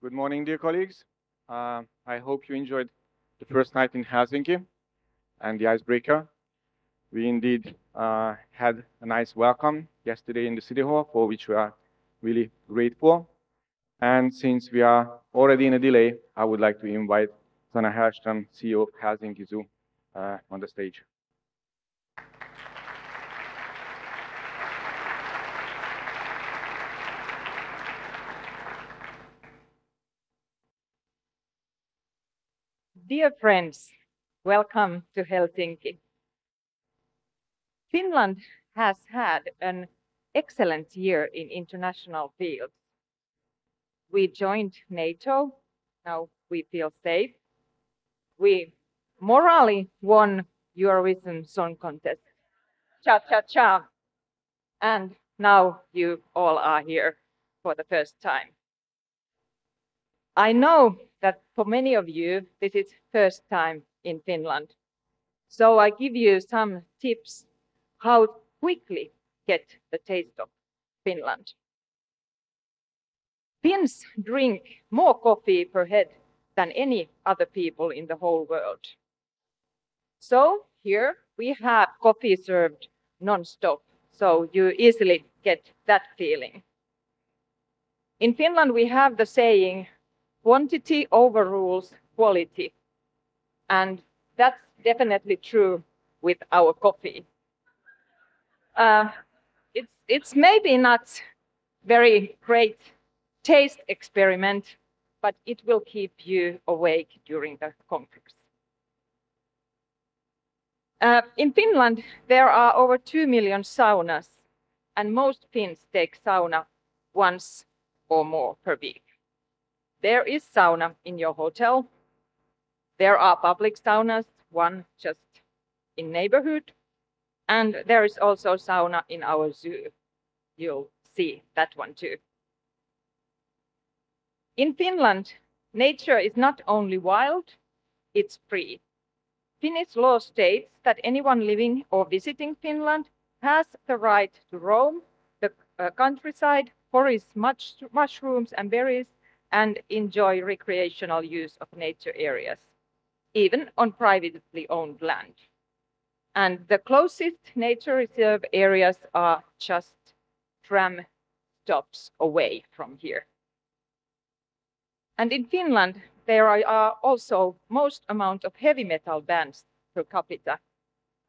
Good morning, dear colleagues. Uh, I hope you enjoyed the first night in Helsinki and the icebreaker. We indeed uh, had a nice welcome yesterday in the City Hall, for which we are really grateful. And since we are already in a delay, I would like to invite Sanna Hellström, CEO of Helsinki Zoo, uh, on the stage. Dear friends, welcome to Helsinki. Finland has had an excellent year in international fields. We joined NATO, now we feel safe. We morally won Eurovision Song Contest. Cha cha cha. And now you all are here for the first time. I know that for many of you, this is first time in Finland. So I give you some tips how quickly get the taste of Finland. Finns drink more coffee per head than any other people in the whole world. So here we have coffee served non-stop, so you easily get that feeling. In Finland, we have the saying, quantity overrules quality. And that's definitely true with our coffee. Uh, it's, it's maybe not very great taste experiment, but it will keep you awake during the conference. Uh, in Finland, there are over 2 million saunas, and most Finns take sauna once or more per week. There is sauna in your hotel. There are public saunas, one just in neighborhood. And there is also sauna in our zoo. You'll see that one too. In Finland, nature is not only wild, it's free. Finnish law states that anyone living or visiting Finland has the right to roam the uh, countryside, forest much, mushrooms and berries, and enjoy recreational use of nature areas, even on privately owned land. And the closest nature reserve areas are just tram stops away from here. And in Finland, there are also most amount of heavy metal bands per capita.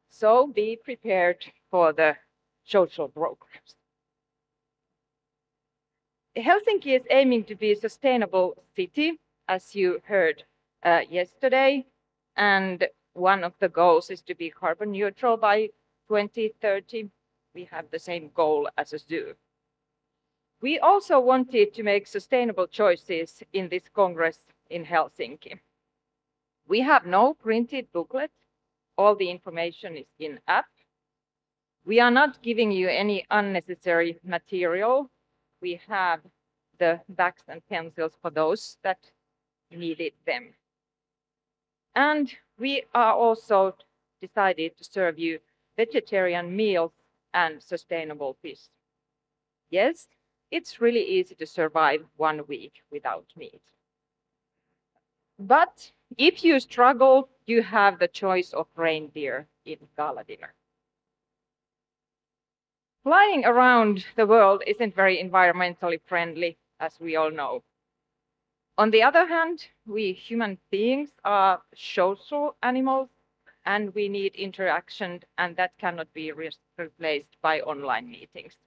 So be prepared for the social programs. Helsinki is aiming to be a sustainable city, as you heard uh, yesterday, and one of the goals is to be carbon neutral by 2030. We have the same goal as a zoo. We also wanted to make sustainable choices in this Congress in Helsinki. We have no printed booklet. All the information is in app. We are not giving you any unnecessary material we have the backs and pencils for those that needed them. And we are also decided to serve you vegetarian meals and sustainable fish. Yes, it's really easy to survive one week without meat. But if you struggle, you have the choice of reindeer in gala dinner. Flying around the world isn't very environmentally friendly, as we all know. On the other hand, we human beings are social animals and we need interaction and that cannot be re replaced by online meetings.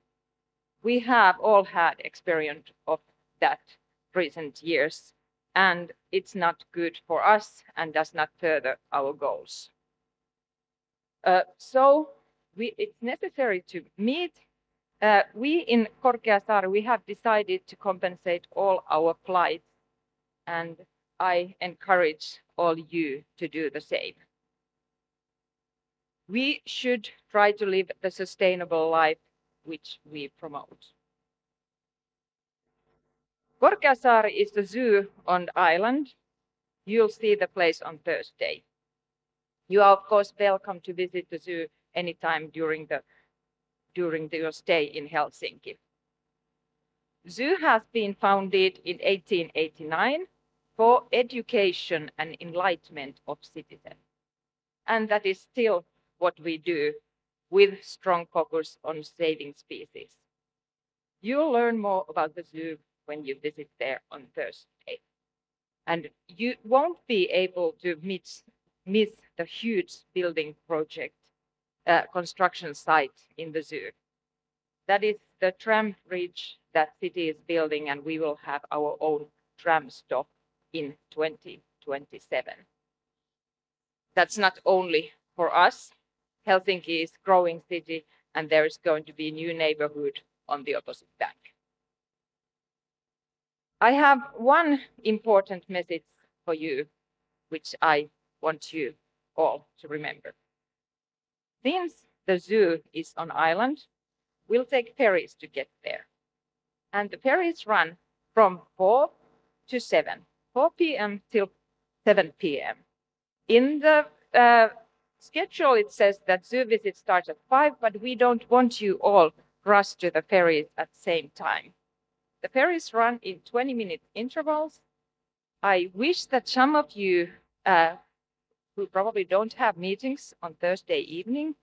We have all had experience of that recent years and it's not good for us and does not further our goals. Uh, so we, it's necessary to meet. Uh, we in Korkeasaari, we have decided to compensate all our flights, and I encourage all you to do the same. We should try to live the sustainable life which we promote. Korkeasaari is the zoo on the island. You'll see the place on Thursday. You are, of course, welcome to visit the zoo anytime during the during your stay in Helsinki. Zoo has been founded in 1889 for education and enlightenment of citizens. And that is still what we do with strong focus on saving species. You'll learn more about the zoo when you visit there on Thursday. And you won't be able to miss, miss the huge building project uh, construction site in the zoo. That is the tram bridge that city is building and we will have our own tram stop in 2027. That's not only for us. Helsinki is growing city and there is going to be a new neighborhood on the opposite bank. I have one important message for you, which I want you all to remember. Since the zoo is on island, we'll take ferries to get there. And the ferries run from 4 to 7, 4 p.m. till 7 p.m. In the uh, schedule, it says that zoo visit starts at 5, but we don't want you all rush to the ferries at the same time. The ferries run in 20 minute intervals. I wish that some of you uh, who probably don't have meetings on Thursday evening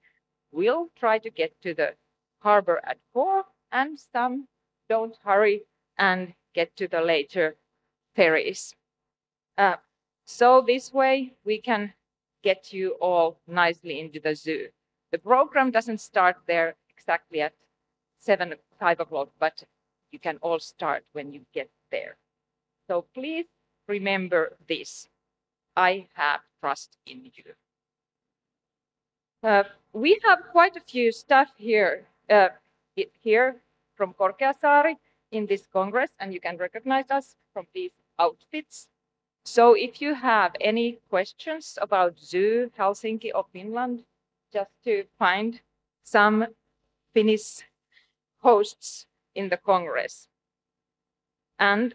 will try to get to the harbor at 4 and some don't hurry and get to the later ferries. Uh, so this way we can get you all nicely into the zoo. The program doesn't start there exactly at seven, five o'clock, but you can all start when you get there. So please remember this. I have trust in you. Uh, we have quite a few stuff here, uh, here from Korkeasaari in this Congress, and you can recognize us from these outfits. So if you have any questions about zoo, Helsinki, or Finland, just to find some Finnish hosts in the Congress. And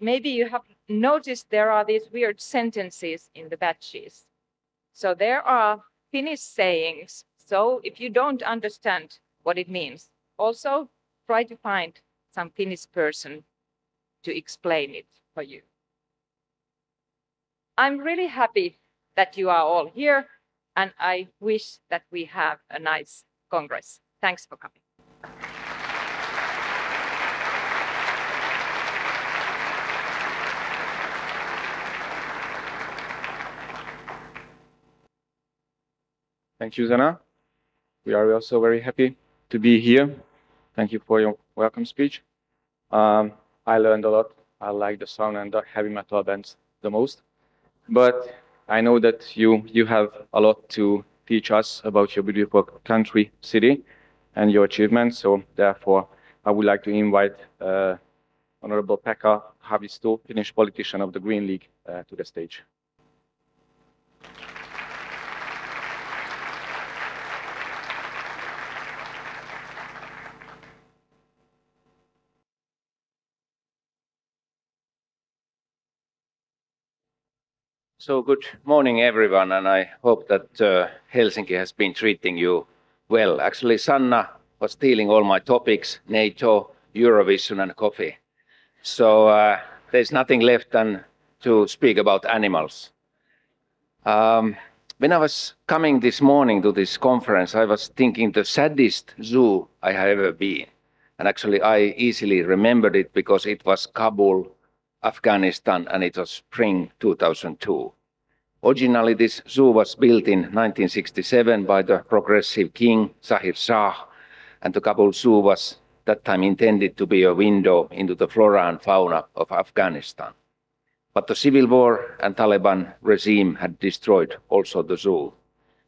maybe you have noticed there are these weird sentences in the badges. So there are Finnish sayings. So if you don't understand what it means, also try to find some Finnish person to explain it for you. I'm really happy that you are all here, and I wish that we have a nice Congress. Thanks for coming. Thank you, Sanna. We are also very happy to be here. Thank you for your welcome speech. Um, I learned a lot. I like the song and the heavy metal bands the most. But I know that you, you have a lot to teach us about your beautiful country, city, and your achievements. So therefore, I would like to invite uh, Honorable Pekka Haavisto, Finnish politician of the Green League, uh, to the stage. So good morning, everyone, and I hope that uh, Helsinki has been treating you well. Actually, Sanna was stealing all my topics, NATO, Eurovision, and coffee. So uh, there's nothing left than to speak about animals. Um, when I was coming this morning to this conference, I was thinking the saddest zoo I have ever been. And actually, I easily remembered it because it was Kabul, Afghanistan, and it was spring 2002. Originally, this zoo was built in 1967 by the progressive king Zahir Shah, and the Kabul Zoo was that time intended to be a window into the flora and fauna of Afghanistan. But the civil war and Taliban regime had destroyed also the zoo.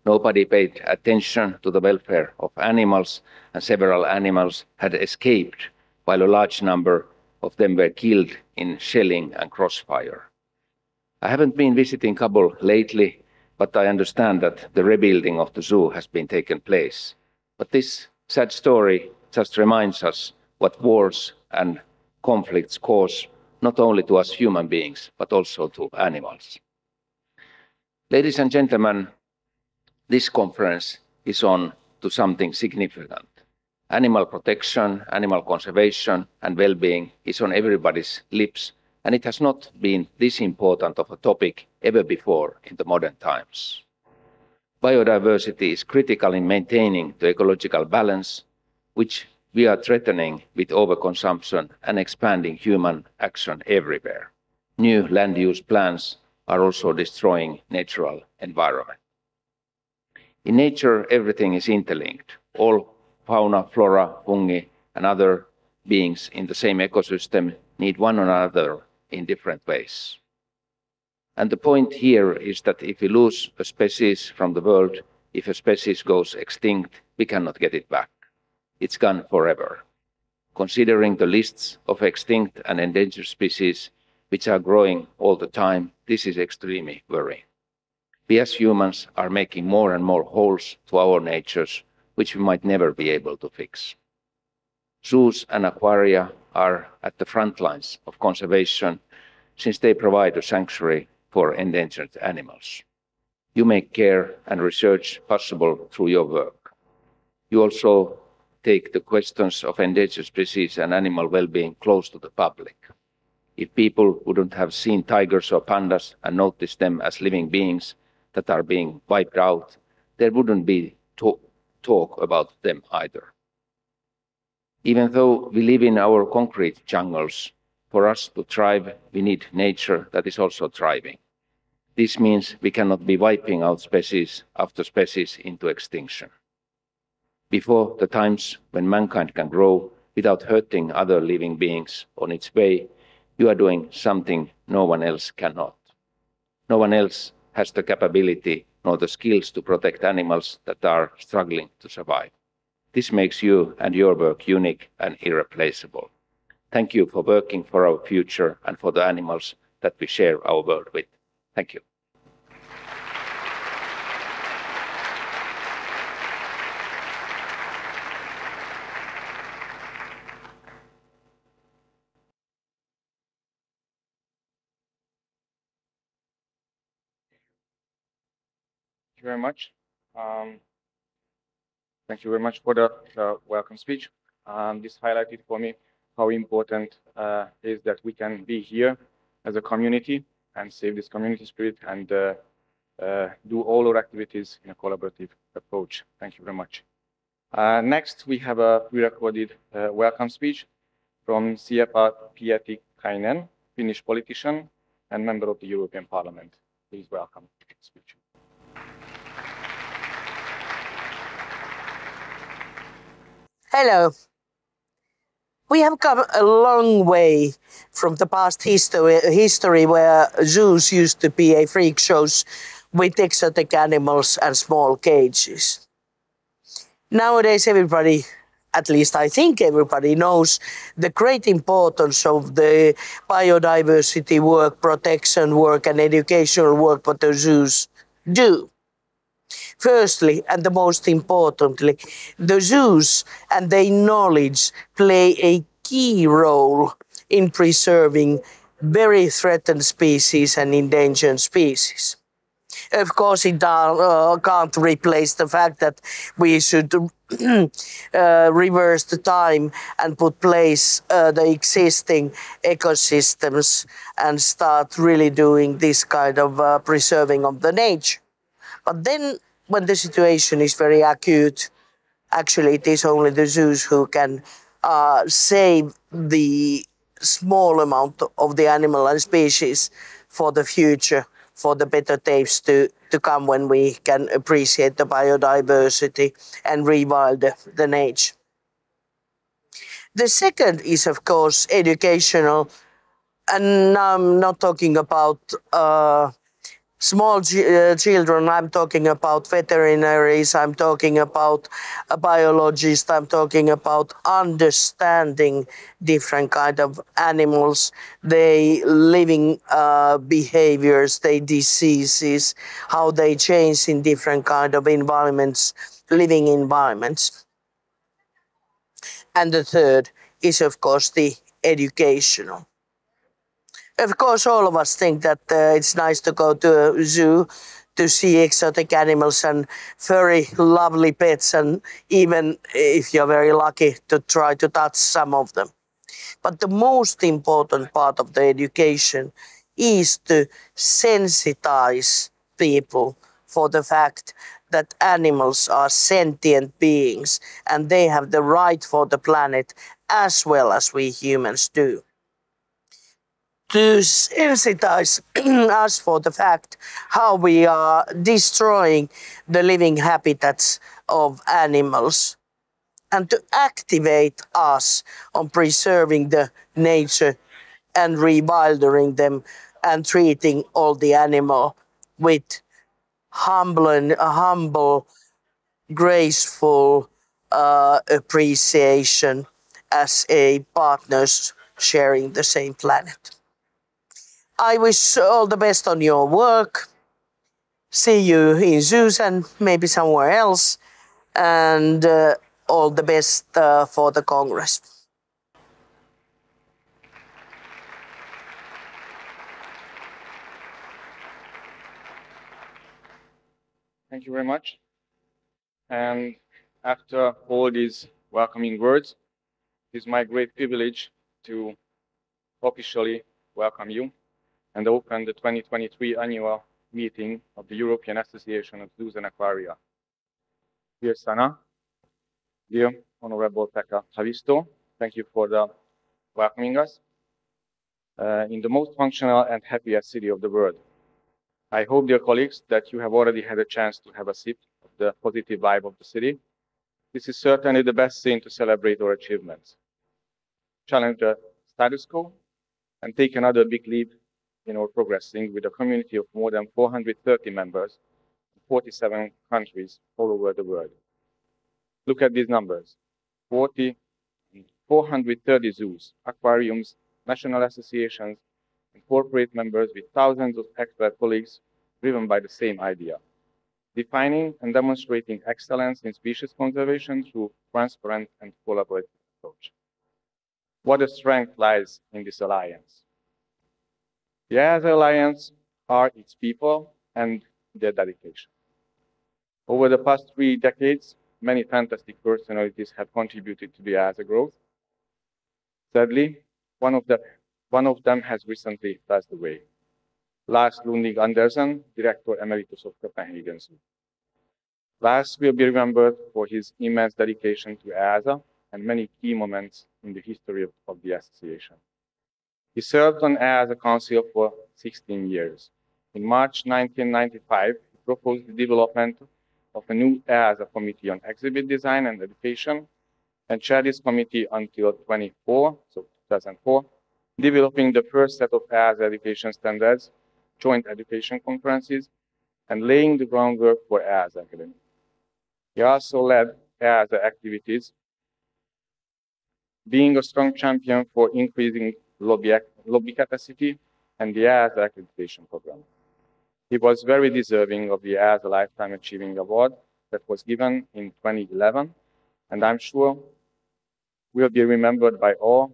Nobody paid attention to the welfare of animals, and several animals had escaped, while a large number of them were killed in shelling and crossfire. I haven't been visiting Kabul lately, but I understand that the rebuilding of the zoo has been taken place. But this sad story just reminds us what wars and conflicts cause not only to us human beings, but also to animals. Ladies and gentlemen, this conference is on to something significant. Animal protection, animal conservation, and well being is on everybody's lips, and it has not been this important of a topic ever before in the modern times. Biodiversity is critical in maintaining the ecological balance, which we are threatening with overconsumption and expanding human action everywhere. New land use plans are also destroying natural environment. In nature, everything is interlinked. All fauna, flora, fungi, and other beings in the same ecosystem need one another in different ways. And the point here is that if we lose a species from the world, if a species goes extinct, we cannot get it back. It's gone forever. Considering the lists of extinct and endangered species, which are growing all the time, this is extremely worrying. We as humans are making more and more holes to our natures, which we might never be able to fix. Zoos and aquaria are at the front lines of conservation since they provide a sanctuary for endangered animals. You make care and research possible through your work. You also take the questions of endangered species and animal well-being close to the public. If people wouldn't have seen tigers or pandas and noticed them as living beings that are being wiped out, there wouldn't be talk about them either. Even though we live in our concrete jungles, for us to thrive, we need nature that is also thriving. This means we cannot be wiping out species after species into extinction. Before the times when mankind can grow without hurting other living beings on its way, you are doing something no one else cannot. No one else has the capability nor the skills to protect animals that are struggling to survive. This makes you and your work unique and irreplaceable. Thank you for working for our future and for the animals that we share our world with. Thank you. You very much. Um, thank you very much for the, the welcome speech. Um, this highlighted for me how important uh, is that we can be here as a community and save this community spirit and uh, uh, do all our activities in a collaborative approach. Thank you very much. Uh, next, we have a pre-recorded uh, welcome speech from Sirpa Pietikäinen, Finnish politician and member of the European Parliament. Please welcome speech. Hello. We have come a long way from the past history, history where zoos used to be a freak shows with exotic animals and small cages. Nowadays, everybody, at least I think everybody knows the great importance of the biodiversity work, protection work, and educational work what the zoos do. Firstly, and the most importantly, the zoos and their knowledge play a key role in preserving very threatened species and endangered species. Of course, it uh, can't replace the fact that we should uh, reverse the time and put place uh, the existing ecosystems and start really doing this kind of uh, preserving of the nature. But then when the situation is very acute, actually it is only the zoos who can uh, save the small amount of the animal and species for the future, for the better days to, to come when we can appreciate the biodiversity and rewild the, the nature. The second is, of course, educational. And I'm not talking about uh, small uh, children, I'm talking about veterinaries, I'm talking about a biologist, I'm talking about understanding different kind of animals, they living uh, behaviors, their diseases, how they change in different kind of environments, living environments. And the third is of course the educational of course, all of us think that uh, it's nice to go to a zoo to see exotic animals and very lovely pets, and even if you're very lucky to try to touch some of them. But the most important part of the education is to sensitize people for the fact that animals are sentient beings and they have the right for the planet as well as we humans do. To sensitize us for the fact how we are destroying the living habitats of animals and to activate us on preserving the nature and rewildering them and treating all the animal with humble and humble, graceful uh, appreciation as a partners sharing the same planet. I wish all the best on your work. See you in zoos and maybe somewhere else. And uh, all the best uh, for the Congress. Thank you very much. And after all these welcoming words, it is my great privilege to officially welcome you and open the 2023 annual meeting of the European Association of Zoos and Aquaria. Dear Sanna, dear Honorable Pekka Haavisto, thank you for the welcoming us uh, in the most functional and happiest city of the world. I hope, dear colleagues, that you have already had a chance to have a sip of the positive vibe of the city. This is certainly the best scene to celebrate our achievements. Challenge the status quo and take another big leap in our progressing with a community of more than 430 members in 47 countries all over the world. Look at these numbers 40, 430 zoos, aquariums, national associations, and corporate members with thousands of expert colleagues driven by the same idea. Defining and demonstrating excellence in species conservation through transparent and collaborative approach. What a strength lies in this alliance. The EAZA Alliance are its people and their dedication. Over the past three decades, many fantastic personalities have contributed to the EAZA growth. Sadly, one of the one of them has recently passed away. Lars Lunding Andersen, Director Emeritus of Copenhagen Zoo. Lars will be remembered for his immense dedication to EAZA and many key moments in the history of, of the association. He served on EAZA Council for 16 years. In March 1995, he proposed the development of a new EAZA Committee on Exhibit Design and Education and chaired this committee until 24, so 2004, developing the first set of EAZA education standards, joint education conferences, and laying the groundwork for EAZA Academy. He also led EAZA activities, being a strong champion for increasing lobby, capacity and the EAZA accreditation program. He was very deserving of the EAZA Lifetime Achieving Award that was given in 2011, and I'm sure will be remembered by all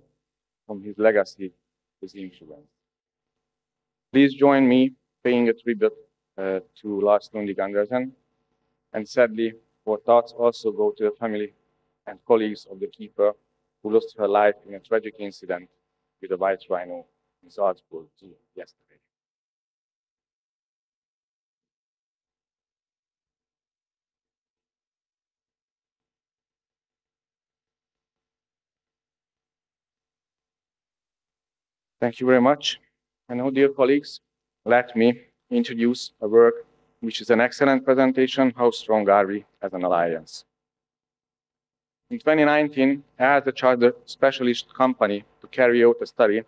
from his legacy, his influence. Please join me paying a tribute uh, to Lars Lunding Andersen. And sadly, our thoughts also go to the family and colleagues of the keeper who lost her life in a tragic incident with a white rhino in Salzburg yesterday. Thank you very much. And now, dear colleagues, let me introduce a work which is an excellent presentation, How Strong Are We as an Alliance. In 2019, as a chartered specialist company carry out a study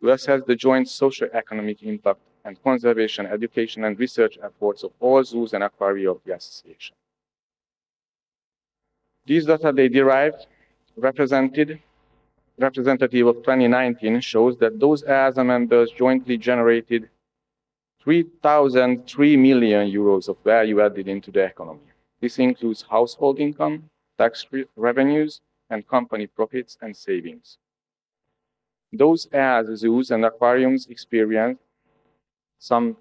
to assess the joint socio-economic impact and conservation, education, and research efforts of all zoos and aquaria of the association. These data they derived represented representative of 2019 shows that those EAZA members jointly generated 3,003 million euros of value added into the economy. This includes household income, tax revenues, and company profits and savings. Those EAZA zoos and aquariums experience some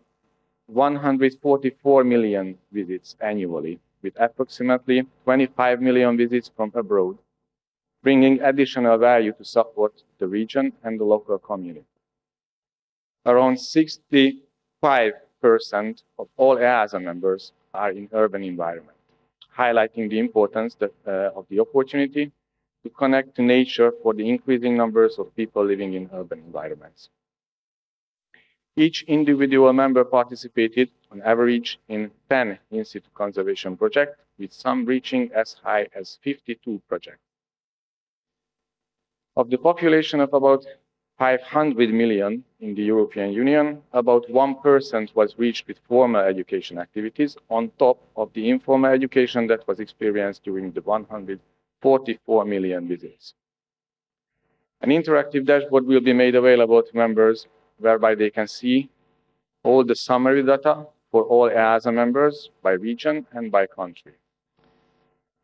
144 million visits annually, with approximately 25 million visits from abroad, bringing additional value to support the region and the local community. Around 65% of all EAZA members are in urban environment, highlighting the importance that, uh, of the opportunity to connect to nature for the increasing numbers of people living in urban environments. Each individual member participated on average in 10 in situ conservation projects, with some reaching as high as 52 projects. Of the population of about 500 million in the European Union, about 1% was reached with formal education activities on top of the informal education that was experienced during the 144 million visits. An interactive dashboard will be made available to members whereby they can see all the summary data for all EAZA members by region and by country.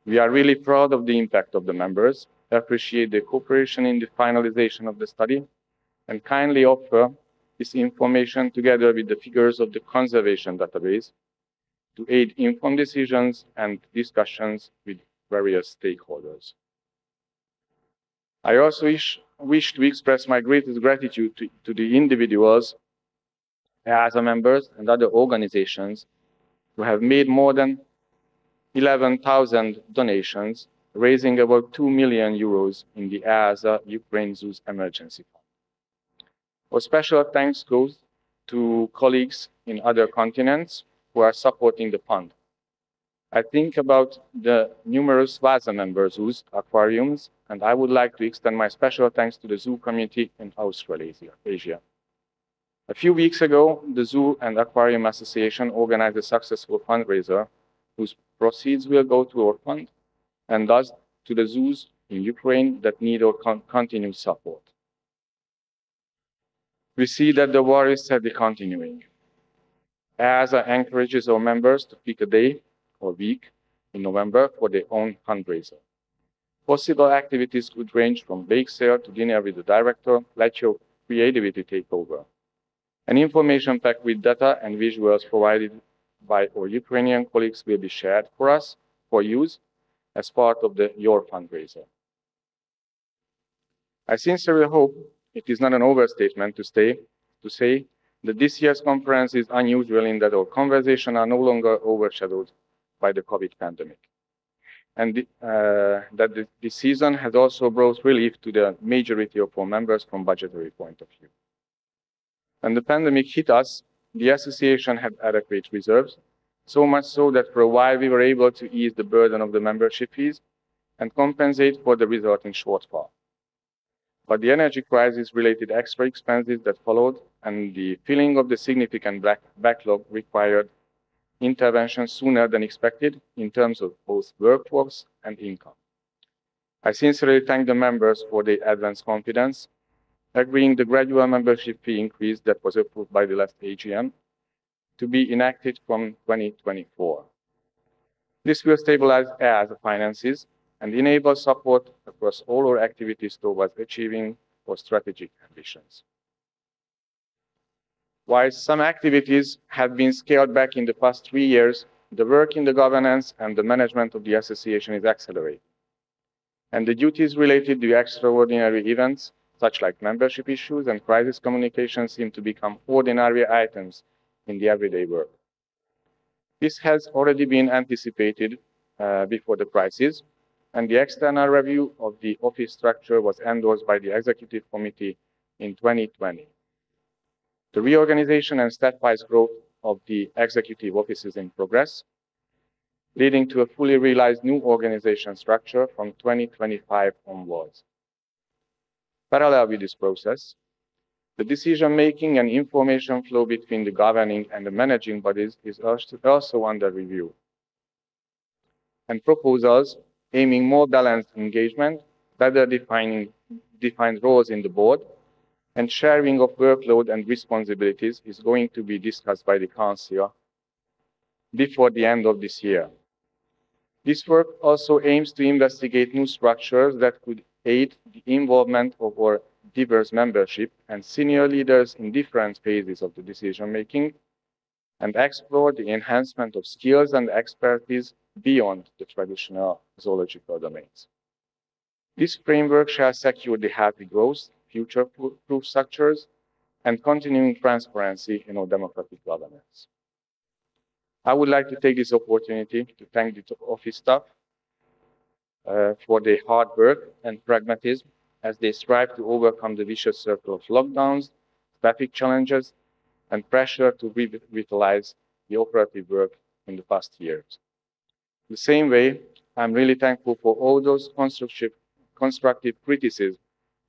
We are really proud of the impact of the members, appreciate the cooperation in the finalization of the study, and kindly offer this information together with the figures of the conservation database to aid informed decisions and discussions with various stakeholders. I also wish, wish to express my greatest gratitude to, to the individuals, EAZA members, and other organizations who have made more than 11,000 donations, raising about 2 million euros in the EAZA Ukraine Zoos Emergency Fund. Our special thanks goes to colleagues in other continents who are supporting the fund. I think about the numerous WAZA member zoos, aquariums, and I would like to extend my special thanks to the zoo community in Australasia. Asia. A few weeks ago, the Zoo and Aquarium Association organized a successful fundraiser whose proceeds will go to our fund and thus to the zoos in Ukraine that need our con continued support. We see that the war is steadily continuing. EAZA encourages our members to pick a day or week in November for their own fundraiser. Possible activities could range from bake sale to dinner with the director, let your creativity take over. An information pack with data and visuals provided by our Ukrainian colleagues will be shared for us for use as part of the Your fundraiser. I sincerely hope it is not an overstatement to, stay, to say that this year's conference is unusual in that our conversations are no longer overshadowed by the COVID pandemic. And the, uh, that the, this season has also brought relief to the majority of our members from budgetary point of view. When the pandemic hit us, the association had adequate reserves, so much so that for a while we were able to ease the burden of the membership fees and compensate for the resulting shortfall. But the energy crisis related extra expenses that followed and the filling of the significant back backlog required intervention sooner than expected in terms of both workforce and income. I sincerely thank the members for their advance confidence, agreeing the gradual membership fee increase that was approved by the last AGM to be enacted from 2024. This will stabilize as finances and enable support across all our activities towards achieving our strategic ambitions. While some activities have been scaled back in the past three years, the work in the governance and the management of the association is accelerating. And the duties related to extraordinary events, such like membership issues and crisis communication, seem to become ordinary items in the everyday work. This has already been anticipated uh, before the crisis, and the external review of the office structure was endorsed by the executive committee in 2020. The reorganization and stepwise growth of the executive offices in progress, leading to a fully realized new organization structure from 2025 onwards. Parallel with this process, the decision-making and information flow between the governing and the managing bodies is also under review. And proposals aiming more balanced engagement, better defining defined roles in the board, and sharing of workload and responsibilities is going to be discussed by the Council before the end of this year. This work also aims to investigate new structures that could aid the involvement of our diverse membership and senior leaders in different phases of the decision making and explore the enhancement of skills and expertise beyond the traditional zoological domains. This framework shall secure the healthy growth, future-proof structures, and continuing transparency in our democratic governance. I would like to take this opportunity to thank the office staff uh, for their hard work and pragmatism as they strive to overcome the vicious circle of lockdowns, traffic challenges, and pressure to revitalize the operative work in the past years. The same way, I'm really thankful for all those constructive, constructive criticism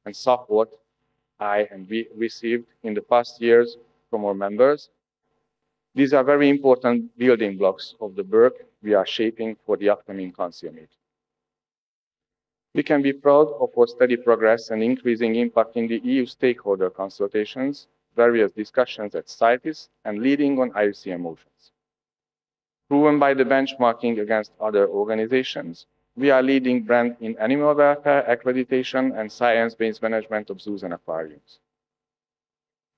and support I and we received in the past years from our members. These are very important building blocks of the work we are shaping for the upcoming Council meeting. We can be proud of our steady progress and increasing impact in the EU stakeholder consultations, various discussions at CITES, and leading on IUCN motions. Proven by the benchmarking against other organizations, we are leading brand in animal welfare accreditation and science-based management of zoos and aquariums.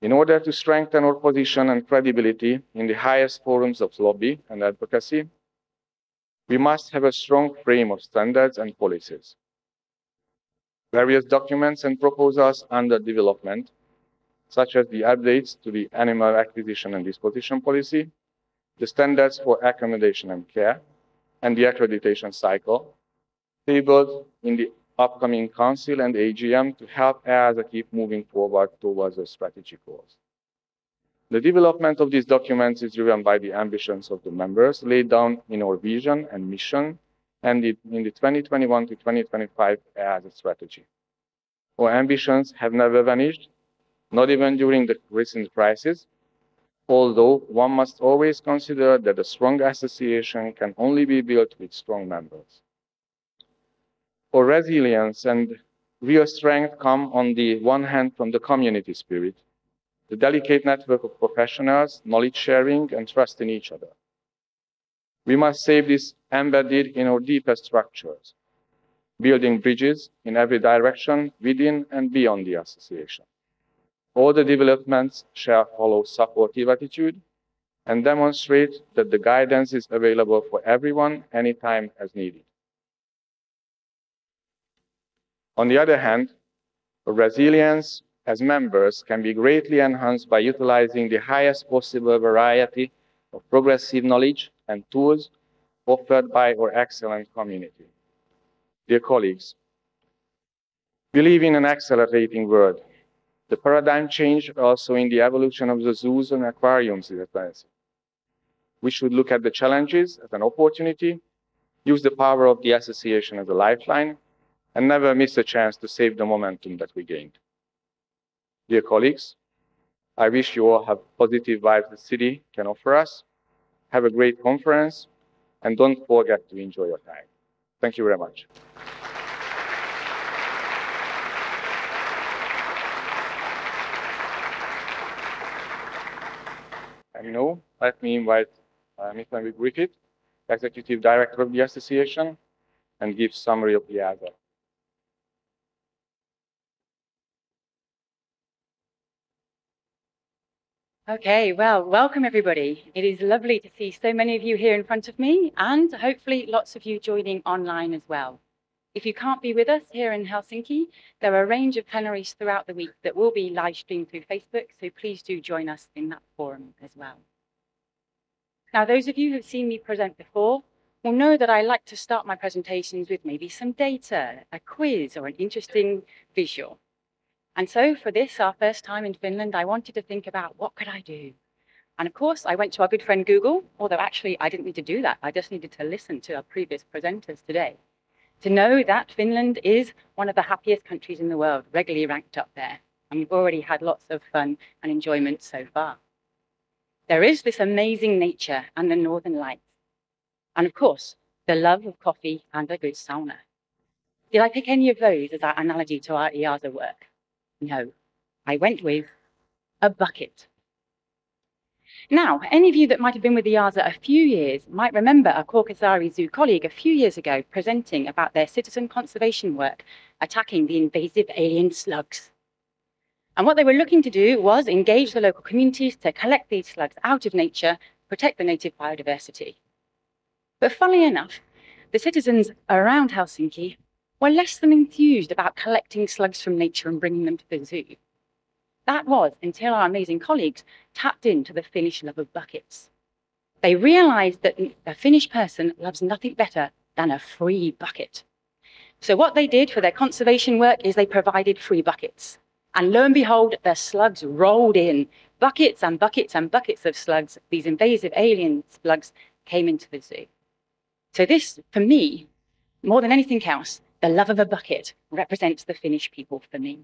In order to strengthen our position and credibility in the highest forums of lobby and advocacy, we must have a strong frame of standards and policies. Various documents and proposals under development, such as the updates to the animal acquisition and disposition policy, the standards for accommodation and care, and the accreditation cycle, tabled in the upcoming council and AGM to help EAZA keep moving forward towards the strategic goals. The development of these documents is driven by the ambitions of the members laid down in our vision and mission and in the 2021 to 2025 EAZA strategy. Our ambitions have never vanished, not even during the recent crisis, although one must always consider that a strong association can only be built with strong members or resilience and real strength come on the one hand from the community spirit, the delicate network of professionals, knowledge sharing, and trust in each other. We must save this embedded in our deeper structures, building bridges in every direction within and beyond the association. All the developments shall follow supportive attitude and demonstrate that the guidance is available for everyone anytime as needed. On the other hand, resilience as members can be greatly enhanced by utilizing the highest possible variety of progressive knowledge and tools offered by our excellent community. Dear colleagues, we live in an accelerating world. The paradigm change also in the evolution of the zoos and aquariums is advancing. We should look at the challenges as an opportunity, use the power of the association as a lifeline, and never miss a chance to save the momentum that we gained. Dear colleagues, I wish you all have positive vibes the city can offer us. Have a great conference and don't forget to enjoy your time. Thank you very much. And now, let me invite uh, Mr. Griffith, Executive Director of the Association, and give summary of the other. Okay, well, welcome everybody. It is lovely to see so many of you here in front of me and hopefully lots of you joining online as well. If you can't be with us here in Helsinki, there are a range of plenaries throughout the week that will be live streamed through Facebook, so please do join us in that forum as well. Now, those of you who've seen me present before will know that I like to start my presentations with maybe some data, a quiz, or an interesting visual. And so for this, our first time in Finland, I wanted to think about what could I do? And of course, I went to our good friend Google, although actually I didn't need to do that. I just needed to listen to our previous presenters today to know that Finland is one of the happiest countries in the world, regularly ranked up there. And we've already had lots of fun and enjoyment so far. There is this amazing nature and the northern lights. And of course, the love of coffee and a good sauna. Did I pick any of those as our analogy to our EAZA work? No, I went with a bucket. Now, any of you that might have been with the EAZA a few years might remember a Korkeasaari Zoo colleague a few years ago presenting about their citizen conservation work attacking the invasive alien slugs. And what they were looking to do was engage the local communities to collect these slugs out of nature, protect the native biodiversity. But funnily enough, the citizens around Helsinki were less than enthused about collecting slugs from nature and bringing them to the zoo. That was until our amazing colleagues tapped into the Finnish love of buckets. They realized that a Finnish person loves nothing better than a free bucket. So what they did for their conservation work is they provided free buckets. And lo and behold, the slugs rolled in. Buckets and buckets and buckets of slugs, these invasive alien slugs, came into the zoo. So this, for me, more than anything else, the love of a bucket represents the Finnish people for me.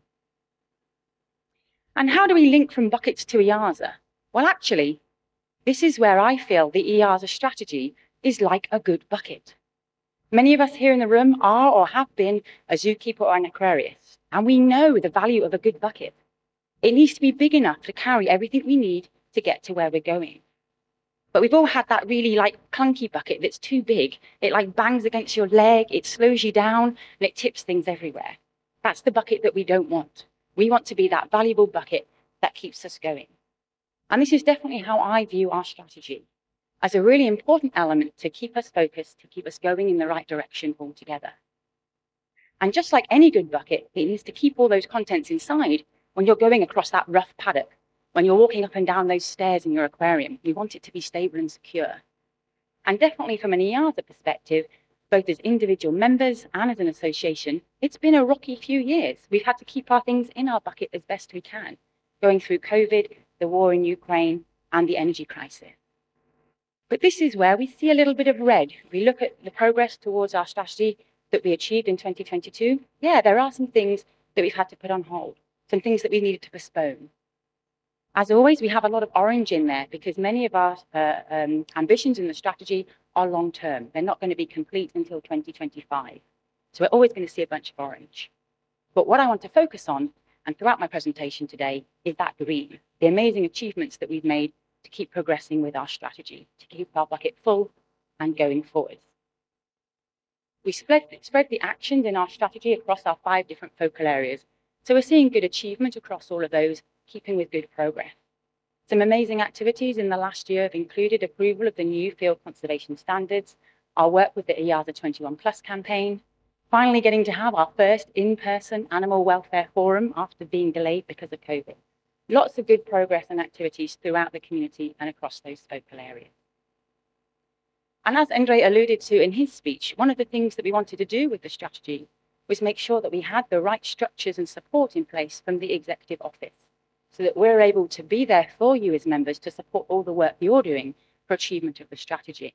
And how do we link from buckets to EAZA? Well, actually, this is where I feel the EAZA strategy is like a good bucket. Many of us here in the room are or have been a zookeeper or an aquarist, and we know the value of a good bucket. It needs to be big enough to carry everything we need to get to where we're going. But we've all had that really like clunky bucket that's too big. It like bangs against your leg, it slows you down, and it tips things everywhere. That's the bucket that we don't want. We want to be that valuable bucket that keeps us going. And this is definitely how I view our strategy as a really important element to keep us focused, to keep us going in the right direction altogether. And just like any good bucket, it needs to keep all those contents inside when you're going across that rough paddock, when you're walking up and down those stairs in your aquarium. We want it to be stable and secure. And definitely from an EAZA perspective, both as individual members and as an association, it's been a rocky few years. We've had to keep our things in our bucket as best we can, going through COVID, the war in Ukraine, and the energy crisis. But this is where we see a little bit of red. We look at the progress towards our strategy that we achieved in 2022. Yeah, there are some things that we've had to put on hold, some things that we needed to postpone. As always, we have a lot of orange in there because many of our uh, um, ambitions in the strategy are long term. They're not going to be complete until 2025. So we're always going to see a bunch of orange. But what I want to focus on, and throughout my presentation today, is that green, the amazing achievements that we've made to keep progressing with our strategy, to keep our bucket full and going forward. We spread, spread the actions in our strategy across our five different focal areas. So we're seeing good achievement across all of those, keeping with good progress. Some amazing activities in the last year have included approval of the new field conservation standards, our work with the EAZA 21 Plus campaign, finally getting to have our first in-person animal welfare forum after being delayed because of COVID lots of good progress and activities throughout the community and across those focal areas. And as Endre alluded to in his speech, one of the things that we wanted to do with the strategy was make sure that we had the right structures and support in place from the executive office so that we're able to be there for you as members to support all the work you're doing for achievement of the strategy.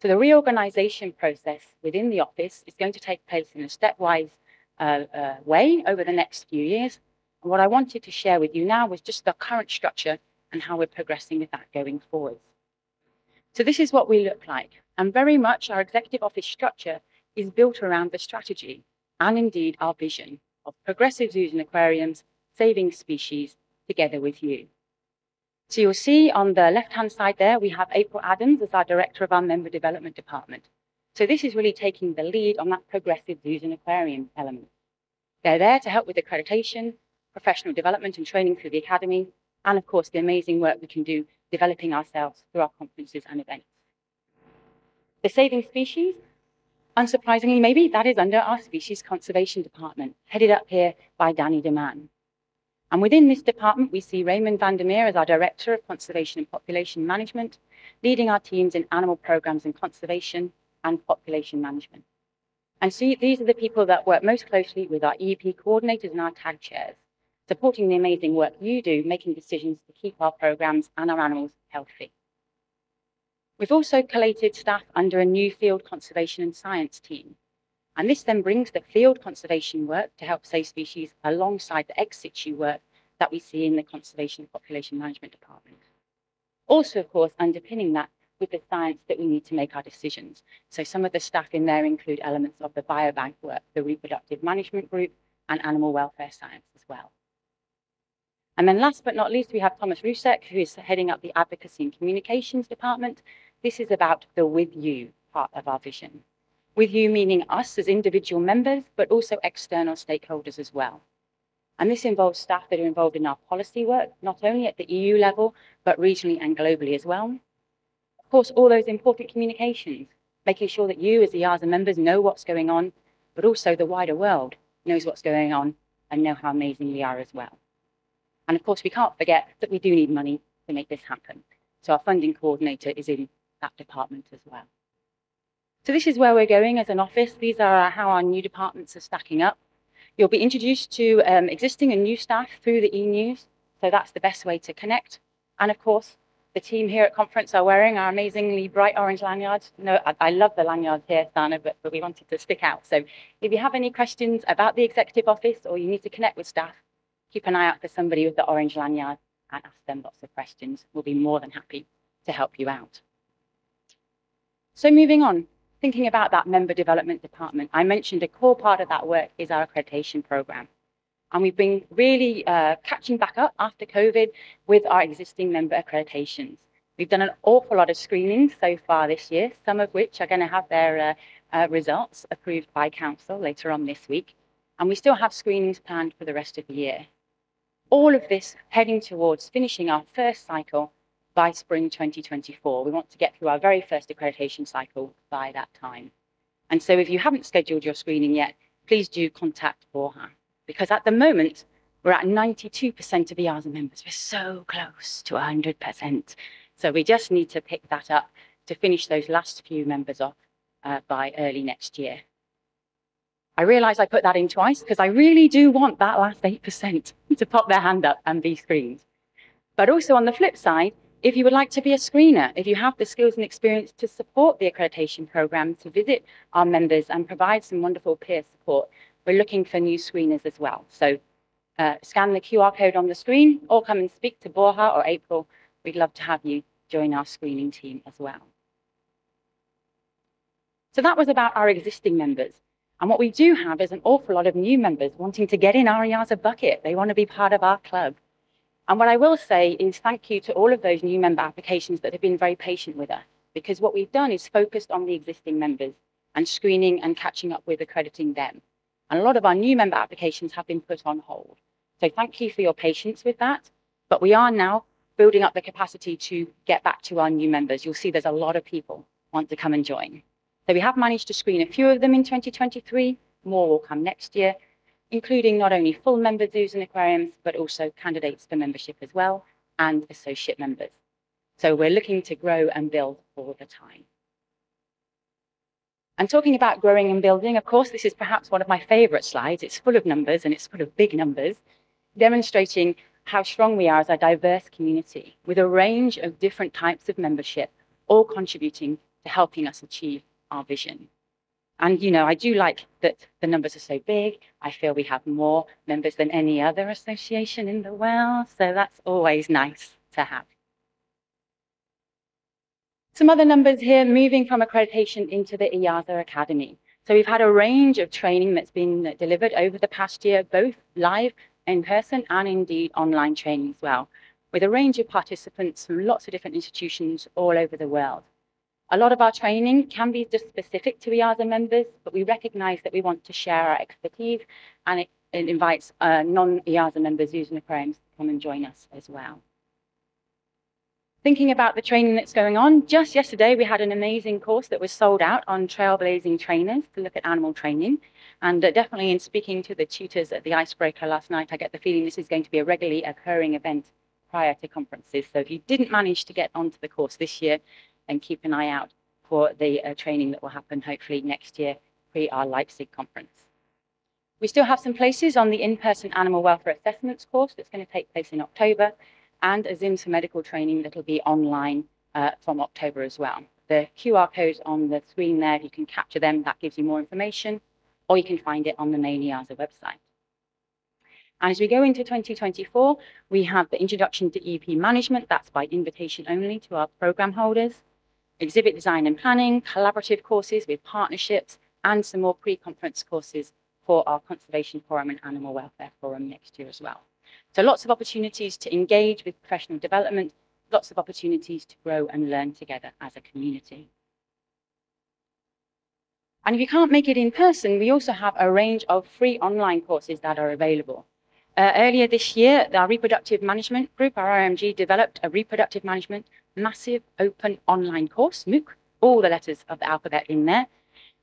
So the reorganization process within the office is going to take place in a stepwise uh, uh, way over the next few years, and what I wanted to share with you now was just the current structure and how we're progressing with that going forward. So this is what we look like. And very much our executive office structure is built around the strategy and indeed our vision of progressive zoos and aquariums, saving species together with you. So you'll see on the left-hand side there, we have April Adams as our director of our member development department. So this is really taking the lead on that progressive zoos and aquariums element. They're there to help with accreditation, professional development and training through the academy, and of course, the amazing work we can do developing ourselves through our conferences and events. The saving species, unsurprisingly, maybe that is under our species conservation department, headed up here by Danny de Man. And within this department, we see Raymond van der Meer as our Director of Conservation and Population Management, leading our teams in animal programs and conservation and population management. And so these are the people that work most closely with our EEP coordinators and our tag chairs supporting the amazing work you do, making decisions to keep our programs and our animals healthy. We've also collated staff under a new field conservation and science team. And this then brings the field conservation work to help save species alongside the ex situ work that we see in the Conservation and Population Management Department. Also, of course, underpinning that with the science that we need to make our decisions. So some of the staff in there include elements of the biobank work, the reproductive management group, and animal welfare science as well. And then last but not least, we have Thomas Rusek, who is heading up the Advocacy and Communications Department. This is about the with you part of our vision. With you meaning us as individual members, but also external stakeholders as well. And this involves staff that are involved in our policy work, not only at the EU level, but regionally and globally as well. Of course, all those important communications, making sure that you as the EAZA members know what's going on, but also the wider world knows what's going on and know how amazing we are as well. And of course, we can't forget that we do need money to make this happen. So our funding coordinator is in that department as well. So this is where we're going as an office. These are how our new departments are stacking up. You'll be introduced to um, existing and new staff through the e-news. So that's the best way to connect. And of course, the team here at conference are wearing our amazingly bright orange lanyards. No, I, I love the lanyards here, Sanna, but, but we wanted to stick out. So if you have any questions about the executive office or you need to connect with staff, keep an eye out for somebody with the orange lanyard and ask them lots of questions. We'll be more than happy to help you out. So moving on, thinking about that member development department, I mentioned a core part of that work is our accreditation program. And we've been really uh, catching back up after COVID with our existing member accreditations. We've done an awful lot of screenings so far this year, some of which are going to have their uh, uh, results approved by council later on this week. And we still have screenings planned for the rest of the year. All of this heading towards finishing our first cycle by spring 2024. We want to get through our very first accreditation cycle by that time. And so if you haven't scheduled your screening yet, please do contact Borja because at the moment, we're at 92% of EAZA members. We're so close to 100%. So we just need to pick that up to finish those last few members off uh, by early next year. I realise I put that in twice because I really do want that last 8% to pop their hand up and be screened. But also on the flip side, if you would like to be a screener, if you have the skills and experience to support the accreditation program, to visit our members and provide some wonderful peer support, we're looking for new screeners as well. So uh, scan the QR code on the screen or come and speak to Borja or April. We'd love to have you join our screening team as well. So that was about our existing members. And what we do have is an awful lot of new members wanting to get in our EAZA bucket. They want to be part of our club. And what I will say is thank you to all of those new member applications that have been very patient with us, because what we've done is focused on the existing members and screening and catching up with accrediting them. And a lot of our new member applications have been put on hold. So thank you for your patience with that. But we are now building up the capacity to get back to our new members. You'll see there's a lot of people want to come and join. So we have managed to screen a few of them in 2023. More will come next year including not only full member zoos and aquariums, but also candidates for membership as well, and associate members. So we're looking to grow and build all the time. And talking about growing and building, of course, this is perhaps one of my favorite slides. It's full of numbers and it's full of big numbers, demonstrating how strong we are as a diverse community with a range of different types of membership, all contributing to helping us achieve our vision. And, you know, I do like that the numbers are so big. I feel we have more members than any other association in the world. So that's always nice to have. Some other numbers here, moving from accreditation into the EAZA Academy. So we've had a range of training that's been delivered over the past year, both live in person and indeed online training as well, with a range of participants from lots of different institutions all over the world. A lot of our training can be just specific to EAZA members, but we recognize that we want to share our expertise and it, it invites uh, non-EAZA members using the aquariums to come and join us as well. Thinking about the training that's going on, just yesterday we had an amazing course that was sold out on trailblazing trainers to look at animal training. And uh, definitely in speaking to the tutors at the Icebreaker last night, I get the feeling this is going to be a regularly occurring event prior to conferences. So if you didn't manage to get onto the course this year, and keep an eye out for the uh, training that will happen hopefully next year pre our Leipzig conference. We still have some places on the in-person animal welfare assessments course that's going to take place in October and a ZIMS for medical training that'll be online uh, from October as well. The QR codes on the screen there, if you can capture them, that gives you more information, or you can find it on the main EAZA website. And as we go into 2024, we have the introduction to EEP management, that's by invitation only to our program holders exhibit design and planning, collaborative courses with partnerships, and some more pre-conference courses for our Conservation Forum and Animal Welfare Forum next year as well. So lots of opportunities to engage with professional development, lots of opportunities to grow and learn together as a community. And if you can't make it in person, we also have a range of free online courses that are available. Uh, earlier this year, our reproductive management group, our RMG, developed a reproductive management massive open online course, MOOC, all the letters of the alphabet in there.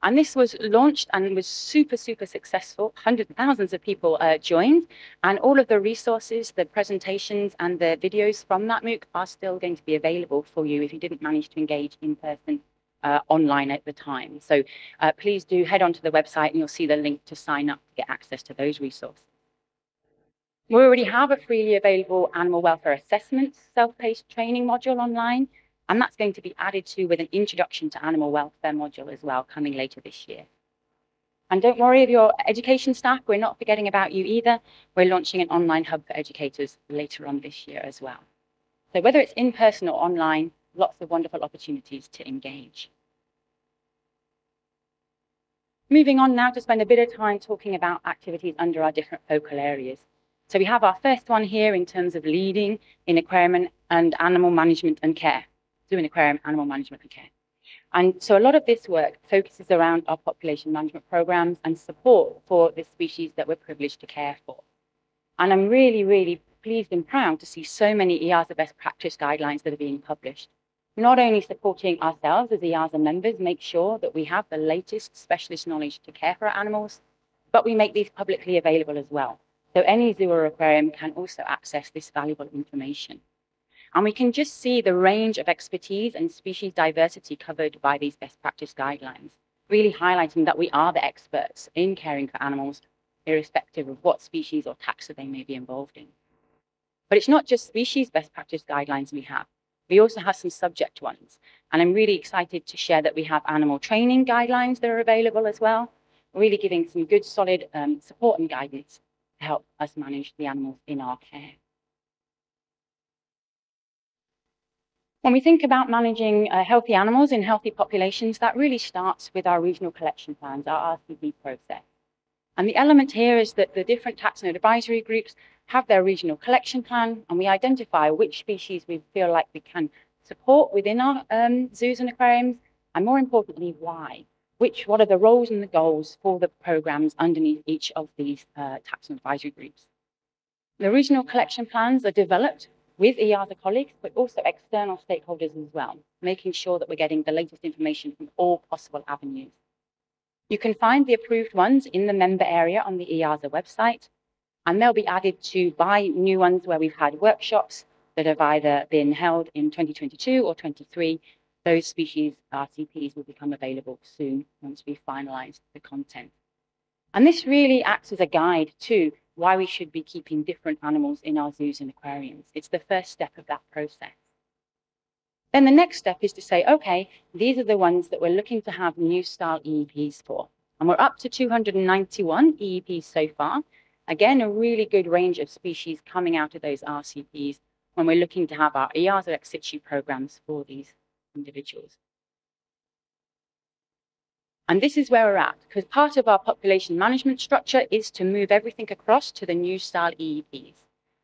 And this was launched and was super, super successful. Hundreds of thousands of people uh, joined. And all of the resources, the presentations, and the videos from that MOOC are still going to be available for you if you didn't manage to engage in person uh, online at the time. So uh, please do head onto the website and you'll see the link to sign up to get access to those resources. We already have a freely available animal welfare assessment self-paced training module online, and that's going to be added to with an introduction to animal welfare module as well coming later this year. And don't worry if your education staff, we're not forgetting about you either. We're launching an online hub for educators later on this year as well. So whether it's in person or online, lots of wonderful opportunities to engage. Moving on now to spend a bit of time talking about activities under our different focal areas. So we have our first one here in terms of leading in aquarium and animal management and care, doing aquarium animal management and care. And so a lot of this work focuses around our population management programs and support for the species that we're privileged to care for. And I'm really, really pleased and proud to see so many EAZA best practice guidelines that are being published. Not only supporting ourselves as EAZA members make sure that we have the latest specialist knowledge to care for our animals, but we make these publicly available as well. So any zoo or aquarium can also access this valuable information. And we can just see the range of expertise and species diversity covered by these best practice guidelines, really highlighting that we are the experts in caring for animals, irrespective of what species or taxa they may be involved in. But it's not just species best practice guidelines we have. We also have some subject ones. And I'm really excited to share that we have animal training guidelines that are available as well, really giving some good solid um, support and guidance help us manage the animals in our care. When we think about managing uh, healthy animals in healthy populations, that really starts with our regional collection plans, our RCP process. And the element here is that the different taxonomy advisory groups have their regional collection plan, and we identify which species we feel like we can support within our um, zoos and aquariums, and more importantly, why which what are the roles and the goals for the programs underneath each of these uh, taxon advisory groups. The regional collection plans are developed with EAZA colleagues, but also external stakeholders as well, making sure that we're getting the latest information from all possible avenues. You can find the approved ones in the member area on the EAZA website, and they'll be added to by new ones where we've had workshops that have either been held in 2022 or 23 those species RCPs will become available soon once we finalize the content. And this really acts as a guide to why we should be keeping different animals in our zoos and aquariums. It's the first step of that process. Then the next step is to say, okay, these are the ones that we're looking to have new style EEPs for. And we're up to 291 EEPs so far. Again, a really good range of species coming out of those RCPs when we're looking to have our EAZA ex situ programs for these individuals. And this is where we're at, because part of our population management structure is to move everything across to the new style EEPs.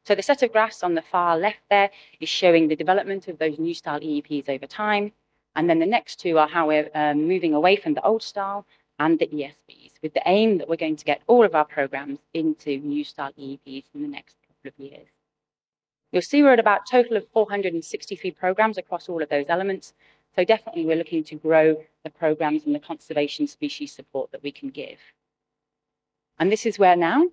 So the set of graphs on the far left there is showing the development of those new style EEPs over time. And then the next two are how we're um, moving away from the old style and the ESBs, with the aim that we're going to get all of our programs into new style EEPs in the next couple of years. You'll see we're at about a total of 463 programs across all of those elements. So definitely we're looking to grow the programs and the conservation species support that we can give. And this is where now,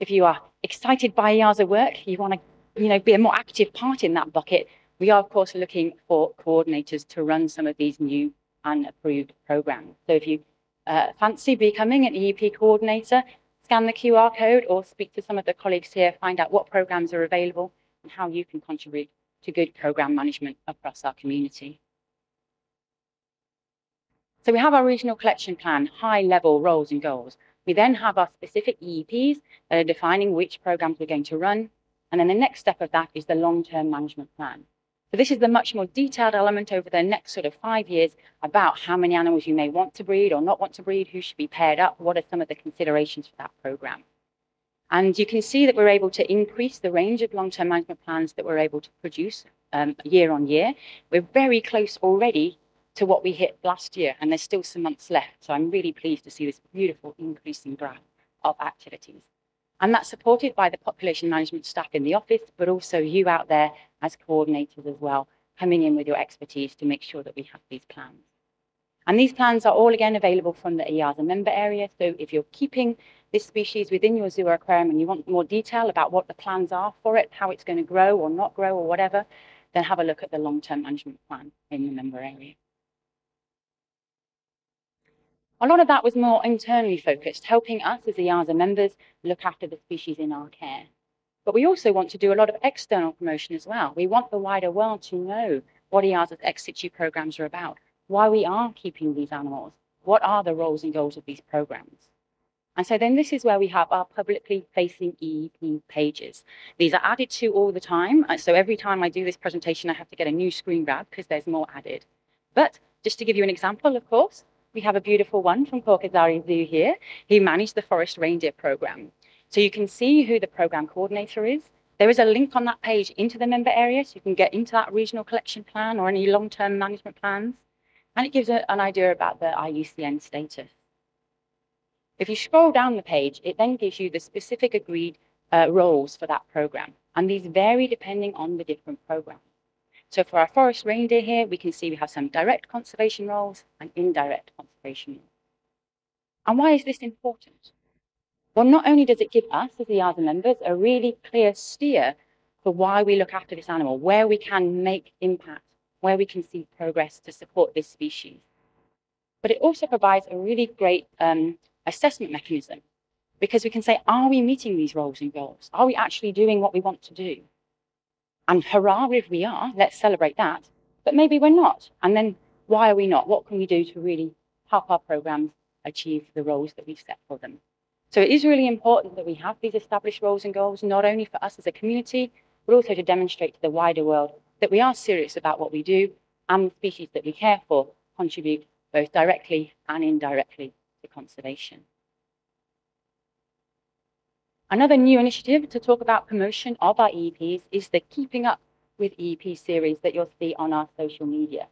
if you are excited by EAZA work, you want to you know, be a more active part in that bucket, we are of course looking for coordinators to run some of these new and approved programs. So if you uh, fancy becoming an EEP coordinator, scan the QR code or speak to some of the colleagues here, find out what programs are available and how you can contribute to good program management across our community. So we have our regional collection plan, high level roles and goals. We then have our specific EEPs that are defining which programs we're going to run. And then the next step of that is the long-term management plan. So this is the much more detailed element over the next sort of five years about how many animals you may want to breed or not want to breed, who should be paired up, what are some of the considerations for that program. And you can see that we're able to increase the range of long-term management plans that we're able to produce um, year on year. We're very close already to what we hit last year, and there's still some months left. So I'm really pleased to see this beautiful increasing graph of activities. And that's supported by the population management staff in the office, but also you out there as coordinators as well, coming in with your expertise to make sure that we have these plans. And these plans are all again available from the EAZA member area. So if you're keeping this species within your zoo aquarium and you want more detail about what the plans are for it, how it's going to grow or not grow or whatever, then have a look at the long-term management plan in the member area. A lot of that was more internally focused, helping us as EAZA members look after the species in our care. But we also want to do a lot of external promotion as well. We want the wider world to know what EAZA's ex situ programs are about, why we are keeping these animals, what are the roles and goals of these programs. And so then this is where we have our publicly facing EEP pages. These are added to all the time. Uh, so every time I do this presentation, I have to get a new screen grab because there's more added. But just to give you an example, of course, we have a beautiful one from Korkeasaari Zoo here. He managed the forest reindeer program. So you can see who the program coordinator is. There is a link on that page into the member area, so you can get into that regional collection plan or any long-term management plans. And it gives a, an idea about the IUCN status. If you scroll down the page, it then gives you the specific agreed uh, roles for that program. And these vary depending on the different programs. So for our forest reindeer here, we can see we have some direct conservation roles and indirect conservation roles. And why is this important? Well, not only does it give us as the EAZA members a really clear steer for why we look after this animal, where we can make impact, where we can see progress to support this species. But it also provides a really great um, assessment mechanism because we can say, are we meeting these roles and goals? Are we actually doing what we want to do? And hurrah if we are, let's celebrate that. But maybe we're not. And then why are we not? What can we do to really help our programs achieve the roles that we've set for them? So it is really important that we have these established roles and goals, not only for us as a community, but also to demonstrate to the wider world that we are serious about what we do and the species that we care for contribute both directly and indirectly to conservation. Another new initiative to talk about promotion of our EEPs is the Keeping Up with EEP series that you'll see on our social media.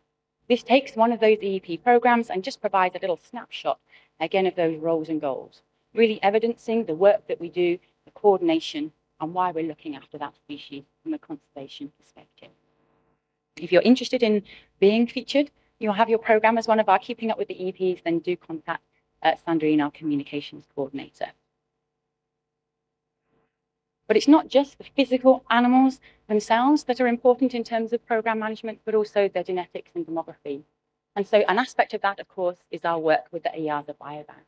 This takes one of those EEP programs and just provides a little snapshot, again, of those roles and goals, really evidencing the work that we do, the coordination, and why we're looking after that species from a conservation perspective. If you're interested in being featured, you'll have your program as one of our Keeping Up with the EEPs, then do contact uh, Sandrine, our communications coordinator. But it's not just the physical animals themselves that are important in terms of program management, but also their genetics and demography. And so an aspect of that, of course, is our work with the EAZA Biobank.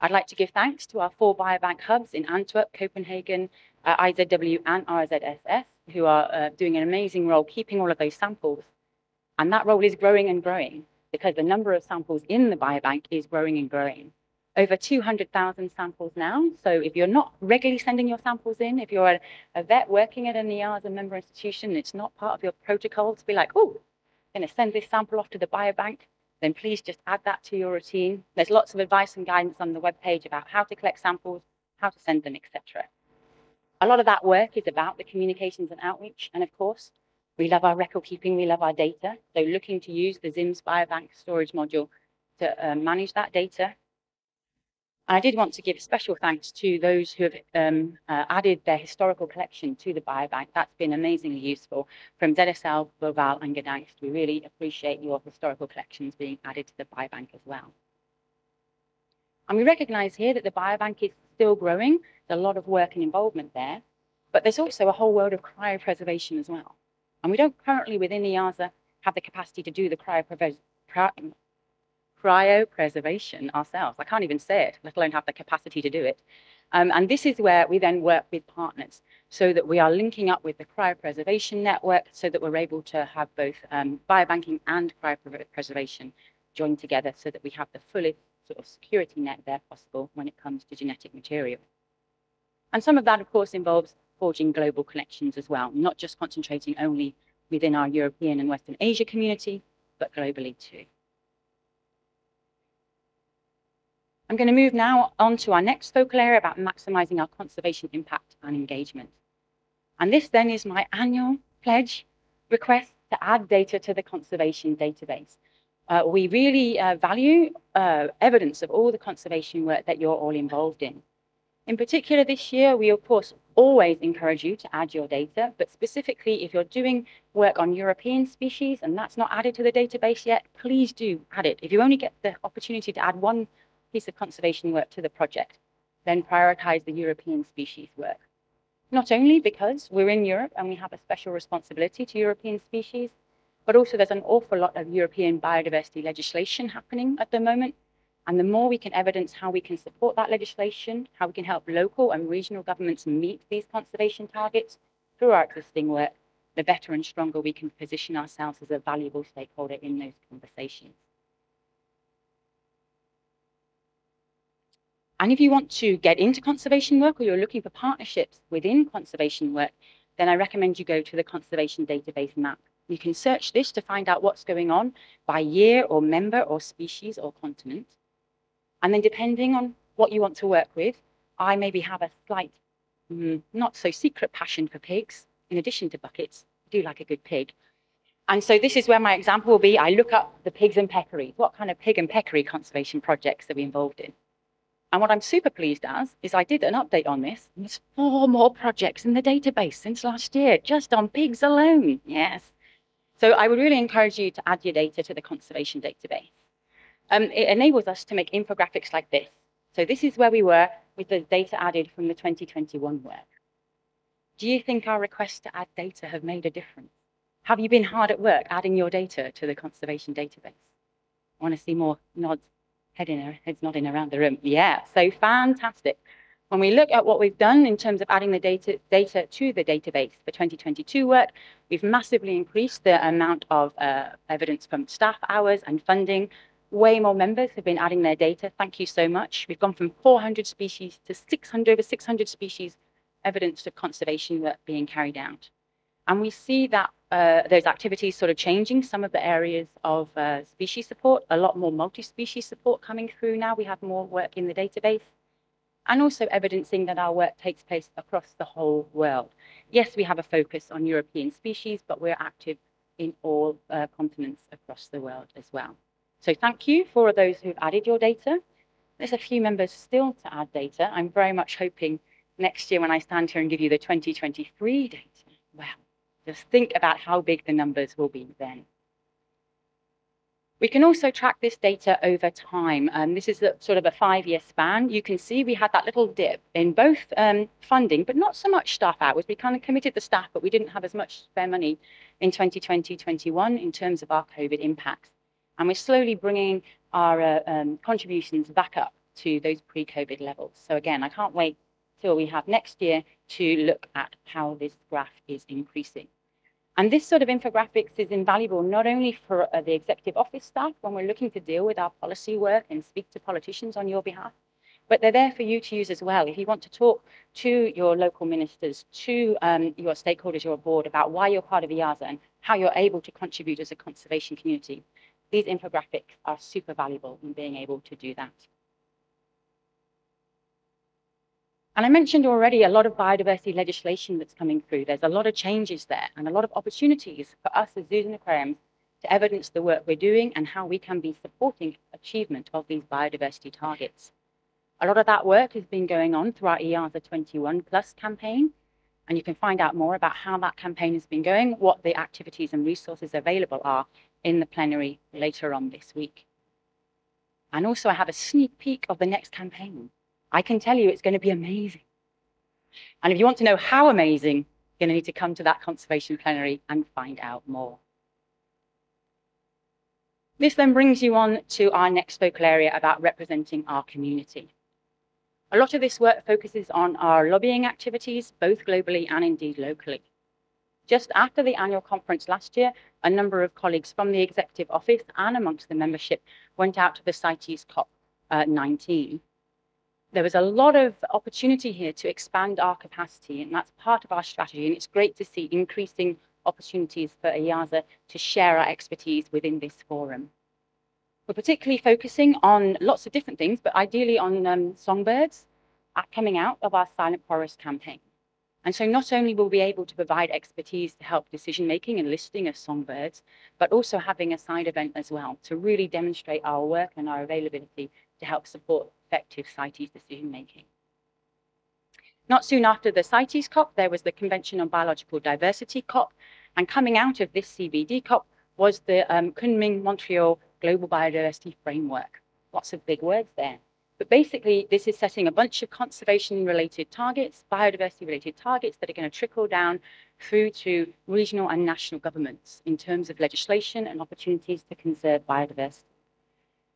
I'd like to give thanks to our four biobank hubs in Antwerp, Copenhagen, uh, IZW and RZSS, who are uh, doing an amazing role keeping all of those samples. And that role is growing and growing because the number of samples in the biobank is growing and growing over 200,000 samples now. So if you're not regularly sending your samples in, if you're a, a vet working at an EAZA member institution, it's not part of your protocol to be like, oh, going to send this sample off to the biobank, then please just add that to your routine. There's lots of advice and guidance on the webpage about how to collect samples, how to send them, etc. A lot of that work is about the communications and outreach. And of course, we love our record keeping, we love our data. So looking to use the ZIMS biobank storage module to uh, manage that data I did want to give special thanks to those who have um, uh, added their historical collection to the biobank. That's been amazingly useful from ZSL, Beauval and Gdańsk. We really appreciate your historical collections being added to the biobank as well. And we recognize here that the biobank is still growing. There's a lot of work and involvement there, but there's also a whole world of cryopreservation as well. And we don't currently within EAZA have the capacity to do the cryopreservation cryopreservation ourselves. I can't even say it, let alone have the capacity to do it. Um, and this is where we then work with partners so that we are linking up with the cryopreservation network so that we're able to have both um, biobanking and cryopreservation joined together so that we have the fullest sort of security net there possible when it comes to genetic material. And some of that, of course, involves forging global connections as well, not just concentrating only within our European and Western Asia community, but globally too. I'm going to move now on to our next focal area about maximizing our conservation impact and engagement. And this then is my annual pledge request to add data to the conservation database. Uh, we really uh, value uh, evidence of all the conservation work that you're all involved in. In particular, this year, we of course always encourage you to add your data, but specifically if you're doing work on European species and that's not added to the database yet, please do add it. If you only get the opportunity to add one piece of conservation work to the project, then prioritize the European species work. Not only because we're in Europe and we have a special responsibility to European species, but also there's an awful lot of European biodiversity legislation happening at the moment and the more we can evidence how we can support that legislation, how we can help local and regional governments meet these conservation targets through our existing work, the better and stronger we can position ourselves as a valuable stakeholder in those conversations. And if you want to get into conservation work or you're looking for partnerships within conservation work, then I recommend you go to the conservation database map. You can search this to find out what's going on by year or member or species or continent. And then depending on what you want to work with, I maybe have a slight, mm, not so secret passion for pigs, in addition to buckets. I do like a good pig. And so this is where my example will be. I look up the pigs and peccaries. What kind of pig and peccary conservation projects are we involved in? And what I'm super pleased as is I did an update on this. There's four more projects in the database since last year, just on pigs alone. Yes. So I would really encourage you to add your data to the conservation database um, it enables us to make infographics like this. So this is where we were with the data added from the 2021 work. Do you think our requests to add data have made a difference? Have you been hard at work adding your data to the conservation database? I want to see more nods, head in, heads nodding around the room. Yeah, so fantastic. When we look at what we've done in terms of adding the data, data to the database for 2022 work, we've massively increased the amount of uh, evidence from staff hours and funding way more members have been adding their data. Thank you so much. We've gone from 400 species to 600, over 600 species evidence of conservation work being carried out. And we see that uh, those activities sort of changing some of the areas of uh, species support, a lot more multi-species support coming through now. We have more work in the database and also evidencing that our work takes place across the whole world. Yes, we have a focus on European species, but we're active in all uh, continents across the world as well. So thank you for those who've added your data. There's a few members still to add data. I'm very much hoping next year when I stand here and give you the 2023 data, well, just think about how big the numbers will be then. We can also track this data over time. Um, this is a, sort of a five-year span. You can see we had that little dip in both um, funding, but not so much staff hours. We kind of committed the staff, but we didn't have as much spare money in 2020-21 in terms of our COVID impacts. And we're slowly bringing our uh, um, contributions back up to those pre-COVID levels. So again, I can't wait till we have next year to look at how this graph is increasing. And this sort of infographics is invaluable not only for uh, the executive office staff when we're looking to deal with our policy work and speak to politicians on your behalf, but they're there for you to use as well. If you want to talk to your local ministers, to um, your stakeholders, your board about why you're part of EAZA and how you're able to contribute as a conservation community, these infographics are super valuable in being able to do that. And I mentioned already a lot of biodiversity legislation that's coming through. There's a lot of changes there and a lot of opportunities for us as zoos and aquariums to evidence the work we're doing and how we can be supporting achievement of these biodiversity targets. A lot of that work has been going on through our EAZA 21 Plus campaign, and you can find out more about how that campaign has been going, what the activities and resources available are in the plenary later on this week. And also I have a sneak peek of the next campaign. I can tell you it's going to be amazing. And if you want to know how amazing, you're going to need to come to that conservation plenary and find out more. This then brings you on to our next focal area about representing our community. A lot of this work focuses on our lobbying activities, both globally and indeed locally. Just after the annual conference last year, a number of colleagues from the executive office and amongst the membership went out to the CITES COP19. Uh, there was a lot of opportunity here to expand our capacity, and that's part of our strategy. And it's great to see increasing opportunities for EAZA to share our expertise within this forum. We're particularly focusing on lots of different things, but ideally on um, songbirds coming out of our Silent Forest campaign. And so not only will we be able to provide expertise to help decision making and listing of songbirds, but also having a side event as well to really demonstrate our work and our availability to help support effective CITES decision making. Not soon after the CITES COP, there was the Convention on Biological Diversity COP, and coming out of this CBD COP was the um, Kunming Montreal Global Biodiversity Framework. Lots of big words there. But basically, this is setting a bunch of conservation related targets, biodiversity related targets that are going to trickle down through to regional and national governments in terms of legislation and opportunities to conserve biodiversity.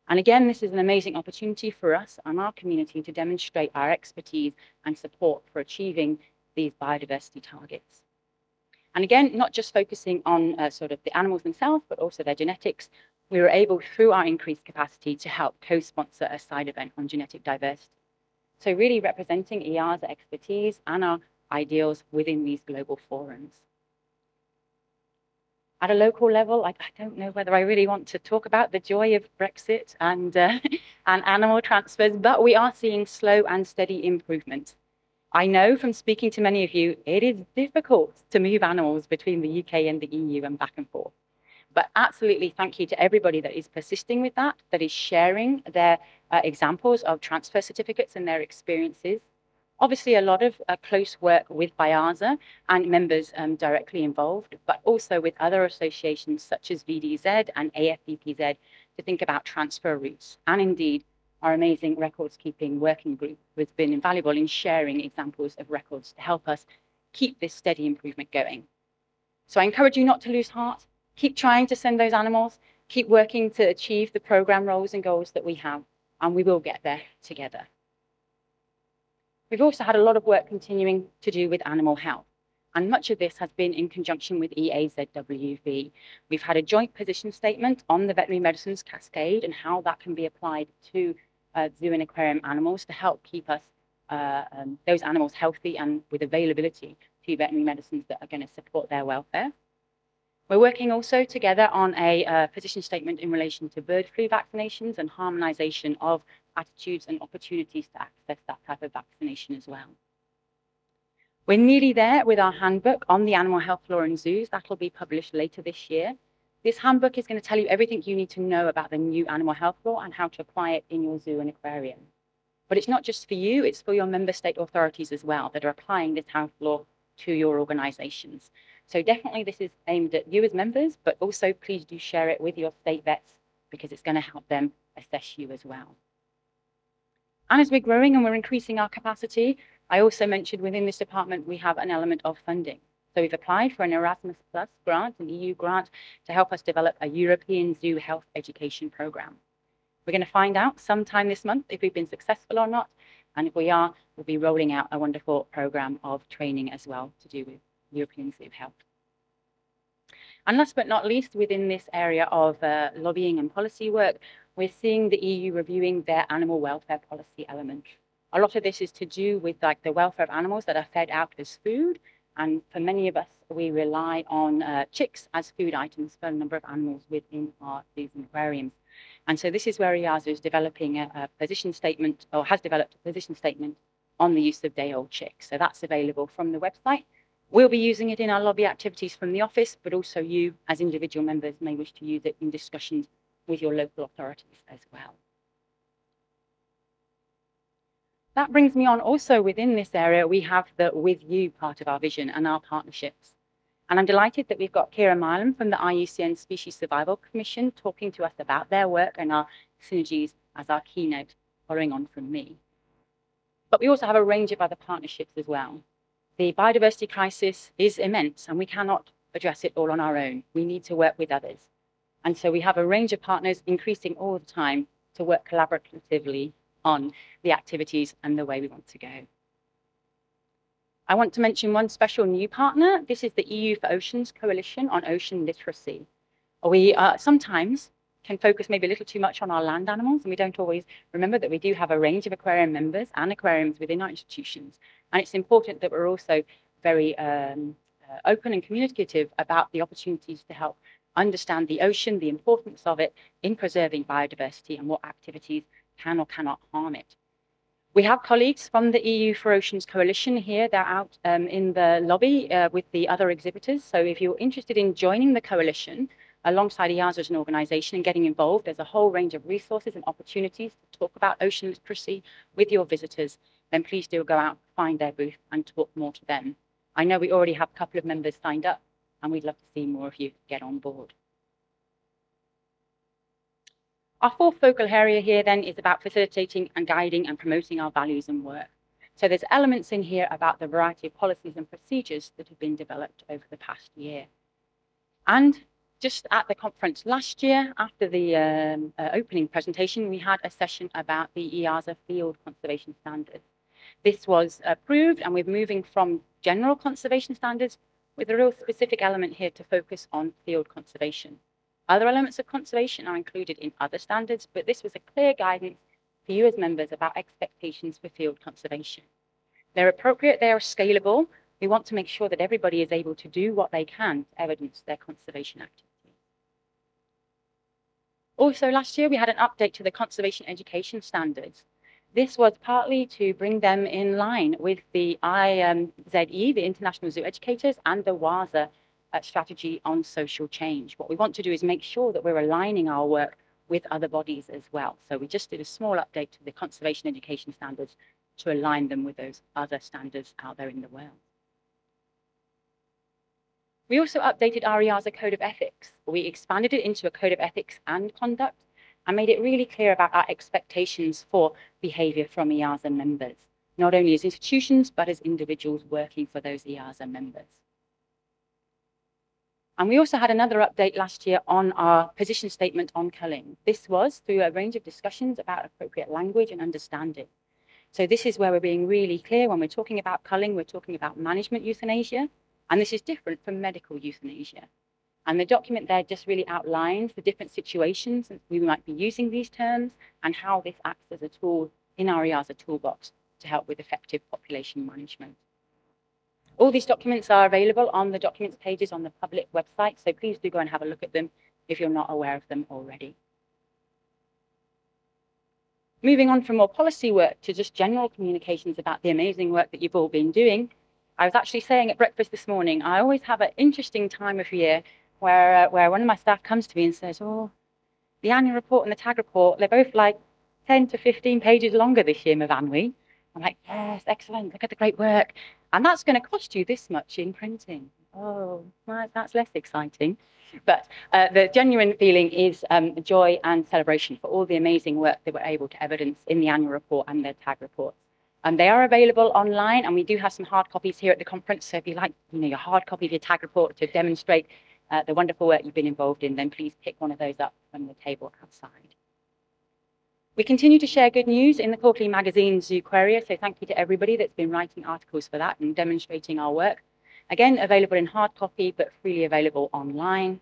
And again, this is an amazing opportunity for us and our community to demonstrate our expertise and support for achieving these biodiversity targets. And again, not just focusing on uh, sort of the animals themselves, but also their genetics, we were able, through our increased capacity, to help co-sponsor a side event on genetic diversity. So really representing EAZA's expertise and our ideals within these global forums. At a local level, I, I don't know whether I really want to talk about the joy of Brexit and, uh, and animal transfers, but we are seeing slow and steady improvement. I know from speaking to many of you, it is difficult to move animals between the UK and the EU and back and forth. But absolutely, thank you to everybody that is persisting with that, that is sharing their uh, examples of transfer certificates and their experiences. Obviously, a lot of uh, close work with BIAZA and members um, directly involved, but also with other associations such as VDZ and AFBPZ to think about transfer routes. And indeed, our amazing records keeping working group has been invaluable in sharing examples of records to help us keep this steady improvement going. So I encourage you not to lose heart keep trying to send those animals, keep working to achieve the program roles and goals that we have, and we will get there together. We've also had a lot of work continuing to do with animal health, and much of this has been in conjunction with EAZWV. We've had a joint position statement on the veterinary medicines cascade and how that can be applied to uh, zoo and aquarium animals to help keep us uh, um, those animals healthy and with availability to veterinary medicines that are going to support their welfare. We're working also together on a uh, position statement in relation to bird flu vaccinations and harmonisation of attitudes and opportunities to access that type of vaccination as well. We're nearly there with our handbook on the animal health law in zoos. That'll be published later this year. This handbook is going to tell you everything you need to know about the new animal health law and how to apply it in your zoo and aquarium. But it's not just for you, it's for your member state authorities as well that are applying this health law to your organisations. So definitely this is aimed at you as members, but also please do share it with your state vets because it's going to help them assess you as well. And as we're growing and we're increasing our capacity, I also mentioned within this department we have an element of funding. So we've applied for an Erasmus Plus grant, an EU grant, to help us develop a European zoo health education program. We're going to find out sometime this month if we've been successful or not. And if we are, we'll be rolling out a wonderful program of training as well to do with European Zoo Health. And last but not least, within this area of uh, lobbying and policy work, we're seeing the EU reviewing their animal welfare policy element. A lot of this is to do with like the welfare of animals that are fed out as food. And for many of us, we rely on uh, chicks as food items for a number of animals within our zoos and aquariums. And so this is where EAZA is developing a, a position statement or has developed a position statement on the use of day old chicks. So that's available from the website We'll be using it in our lobby activities from the office, but also you as individual members may wish to use it in discussions with your local authorities as well. That brings me on also within this area, we have the with you part of our vision and our partnerships. And I'm delighted that we've got Kira Mileham from the IUCN Species Survival Commission talking to us about their work and our synergies as our keynote following on from me. But we also have a range of other partnerships as well. The biodiversity crisis is immense and we cannot address it all on our own. We need to work with others. And so we have a range of partners increasing all the time to work collaboratively on the activities and the way we want to go. I want to mention one special new partner. This is the EU for Oceans Coalition on Ocean Literacy. We uh, sometimes can focus maybe a little too much on our land animals, and we don't always remember that we do have a range of aquarium members and aquariums within our institutions. And it's important that we're also very um, uh, open and communicative about the opportunities to help understand the ocean, the importance of it in preserving biodiversity and what activities can or cannot harm it. We have colleagues from the EU for Oceans Coalition here. They're out um, in the lobby uh, with the other exhibitors. So if you're interested in joining the coalition alongside EAZA as an organization and getting involved, there's a whole range of resources and opportunities to talk about ocean literacy with your visitors then please do go out, find their booth and talk more to them. I know we already have a couple of members signed up and we'd love to see more of you get on board. Our fourth focal area here then is about facilitating and guiding and promoting our values and work. So there's elements in here about the variety of policies and procedures that have been developed over the past year. And just at the conference last year, after the um, uh, opening presentation, we had a session about the EAZA field conservation standards. This was approved and we're moving from general conservation standards with a real specific element here to focus on field conservation. Other elements of conservation are included in other standards, but this was a clear guidance for you as members about expectations for field conservation. They're appropriate, they are scalable. We want to make sure that everybody is able to do what they can to evidence their conservation activities. Also, last year we had an update to the conservation education standards. This was partly to bring them in line with the IZE, the International Zoo Educators, and the WAZA uh, strategy on social change. What we want to do is make sure that we're aligning our work with other bodies as well. So we just did a small update to the conservation education standards to align them with those other standards out there in the world. We also updated our EAZA Code of Ethics. We expanded it into a Code of Ethics and Conduct and made it really clear about our expectations for behaviour from EAZA members, not only as institutions, but as individuals working for those EAZA members. And we also had another update last year on our position statement on culling. This was through a range of discussions about appropriate language and understanding. So this is where we're being really clear when we're talking about culling, we're talking about management euthanasia, and this is different from medical euthanasia. And the document there just really outlines the different situations we might be using these terms and how this acts as a tool in our EAZA toolbox to help with effective population management. All these documents are available on the documents pages on the public website, so please do go and have a look at them if you're not aware of them already. Moving on from more policy work to just general communications about the amazing work that you've all been doing, I was actually saying at breakfast this morning, I always have an interesting time of year where, uh, where one of my staff comes to me and says, oh, the annual report and the tag report, they're both like 10 to 15 pages longer this year, Myfanwy. I'm like, yes, excellent, look at the great work. And that's going to cost you this much in printing. Oh, well, that's less exciting. But uh, the genuine feeling is um, joy and celebration for all the amazing work that we're able to evidence in the annual report and the tag reports. And they are available online, and we do have some hard copies here at the conference. So if you like, you know, your hard copy of your tag report to demonstrate uh, the wonderful work you've been involved in, then please pick one of those up from the table outside. We continue to share good news in the quarterly magazine Zooquaria, so thank you to everybody that's been writing articles for that and demonstrating our work. Again, available in hard copy, but freely available online.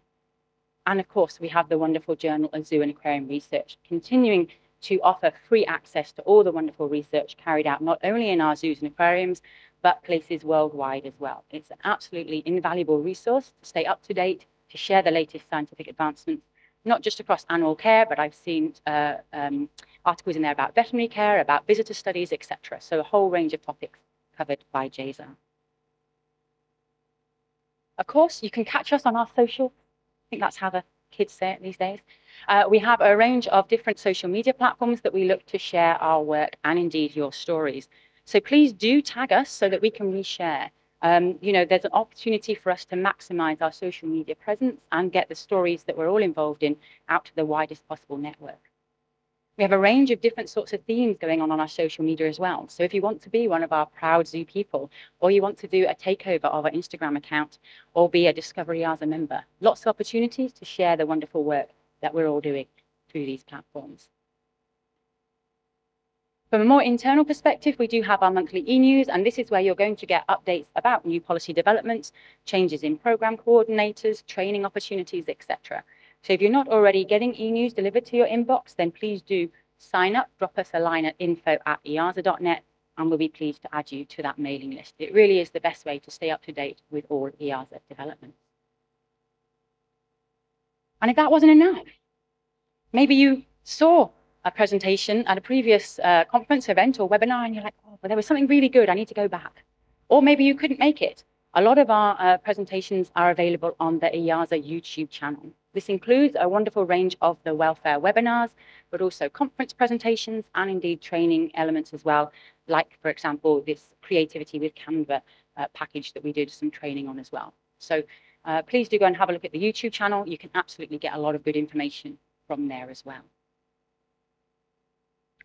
And of course, we have the wonderful Journal of Zoo and Aquarium Research, continuing to offer free access to all the wonderful research carried out, not only in our zoos and aquariums, but places worldwide as well. It's an absolutely invaluable resource to stay up to date, to share the latest scientific advancements, not just across animal care, but I've seen uh, um, articles in there about veterinary care, about visitor studies, etc. So a whole range of topics covered by JZAR. Of course, you can catch us on our social. I think that's how the kids say it these days. Uh, we have a range of different social media platforms that we look to share our work and indeed your stories. So please do tag us so that we can reshare um, you know, there's an opportunity for us to maximize our social media presence and get the stories that we're all involved in out to the widest possible network. We have a range of different sorts of themes going on on our social media as well. So if you want to be one of our proud zoo people, or you want to do a takeover of our Instagram account, or be a Discovery EAZA member, lots of opportunities to share the wonderful work that we're all doing through these platforms. From a more internal perspective, we do have our monthly e-news, and this is where you're going to get updates about new policy developments, changes in program coordinators, training opportunities, etc. So if you're not already getting e-news delivered to your inbox, then please do sign up, drop us a line at info at eaza.net, and we'll be pleased to add you to that mailing list. It really is the best way to stay up to date with all EAZA developments. And if that wasn't enough, maybe you saw a presentation at a previous uh, conference event or webinar and you're like, oh, well, there was something really good, I need to go back. Or maybe you couldn't make it. A lot of our uh, presentations are available on the EAZA YouTube channel. This includes a wonderful range of the welfare webinars, but also conference presentations and indeed training elements as well, like, for example, this creativity with Canva uh, package that we did some training on as well. So uh, please do go and have a look at the YouTube channel. You can absolutely get a lot of good information from there as well.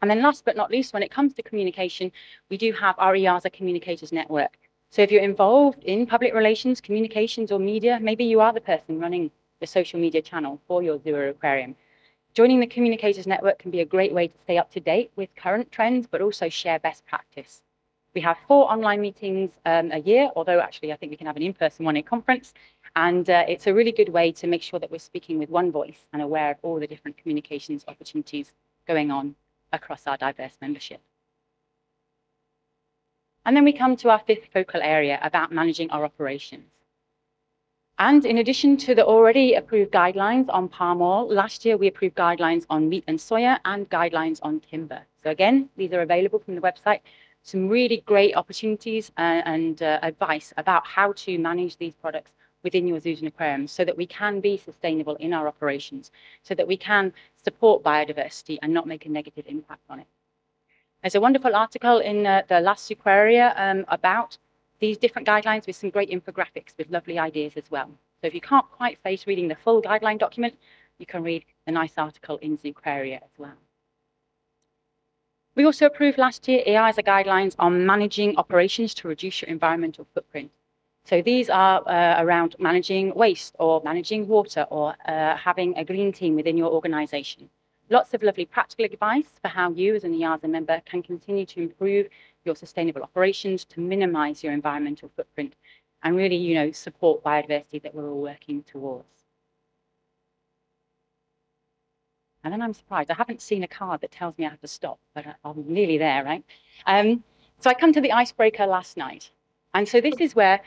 And then last but not least, when it comes to communication, we do have our EAZA Communicators Network. So if you're involved in public relations, communications or media, maybe you are the person running the social media channel for your Zero Aquarium. Joining the Communicators Network can be a great way to stay up to date with current trends, but also share best practice. We have four online meetings um, a year, although actually I think we can have an in-person one at conference. And uh, it's a really good way to make sure that we're speaking with one voice and aware of all the different communications opportunities going on across our diverse membership. And then we come to our fifth focal area about managing our operations. And in addition to the already approved guidelines on palm oil, last year we approved guidelines on meat and soya and guidelines on timber. So again, these are available from the website some really great opportunities and, uh, and uh, advice about how to manage these products within your zoos and aquariums so that we can be sustainable in our operations, so that we can support biodiversity and not make a negative impact on it. There's a wonderful article in uh, the last Zooquaria um, about these different guidelines with some great infographics with lovely ideas as well. So if you can't quite face reading the full guideline document, you can read the nice article in Zooquaria as well. We also approved last year EAZA guidelines on managing operations to reduce your environmental footprint. So these are uh, around managing waste or managing water or uh, having a green team within your organization. Lots of lovely practical advice for how you as an EAZA member can continue to improve your sustainable operations to minimize your environmental footprint and really, you know, support biodiversity that we're all working towards. And then I'm surprised. I haven't seen a card that tells me I have to stop, but I'm nearly there, right? Um, so I come to the icebreaker last night. And so this is where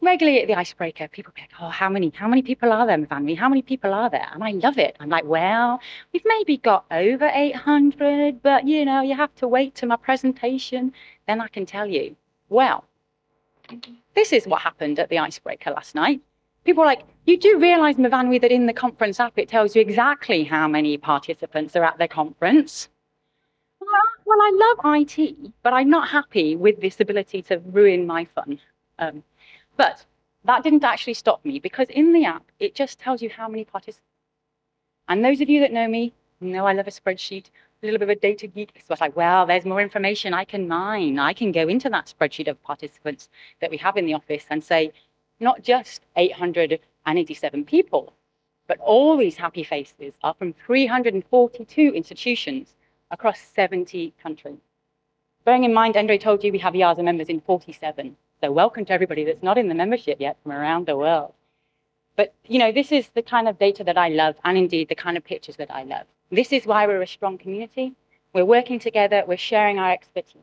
regularly at the icebreaker, people be like, oh, how many, how many people are there, Myfanwy? How many people are there? And I love it. I'm like, well, we've maybe got over 800, but you know, you have to wait to my presentation. Then I can tell you, well, this is what happened at the icebreaker last night people are like, you do realize, Myfanwy, that in the conference app, it tells you exactly how many participants are at the conference. Well, I love IT, but I'm not happy with this ability to ruin my fun. Um, but that didn't actually stop me because in the app, it just tells you how many participants. And those of you that know me know I love a spreadsheet, a little bit of a data geek. So I was like, well, there's more information I can mine. I can go into that spreadsheet of participants that we have in the office and say, not just 887 people, but all these happy faces are from 342 institutions across 70 countries. Bearing in mind, Endre told you we have EAZA members in 47. So welcome to everybody that's not in the membership yet from around the world. But, you know, this is the kind of data that I love and indeed the kind of pictures that I love. This is why we're a strong community. We're working together. We're sharing our expertise.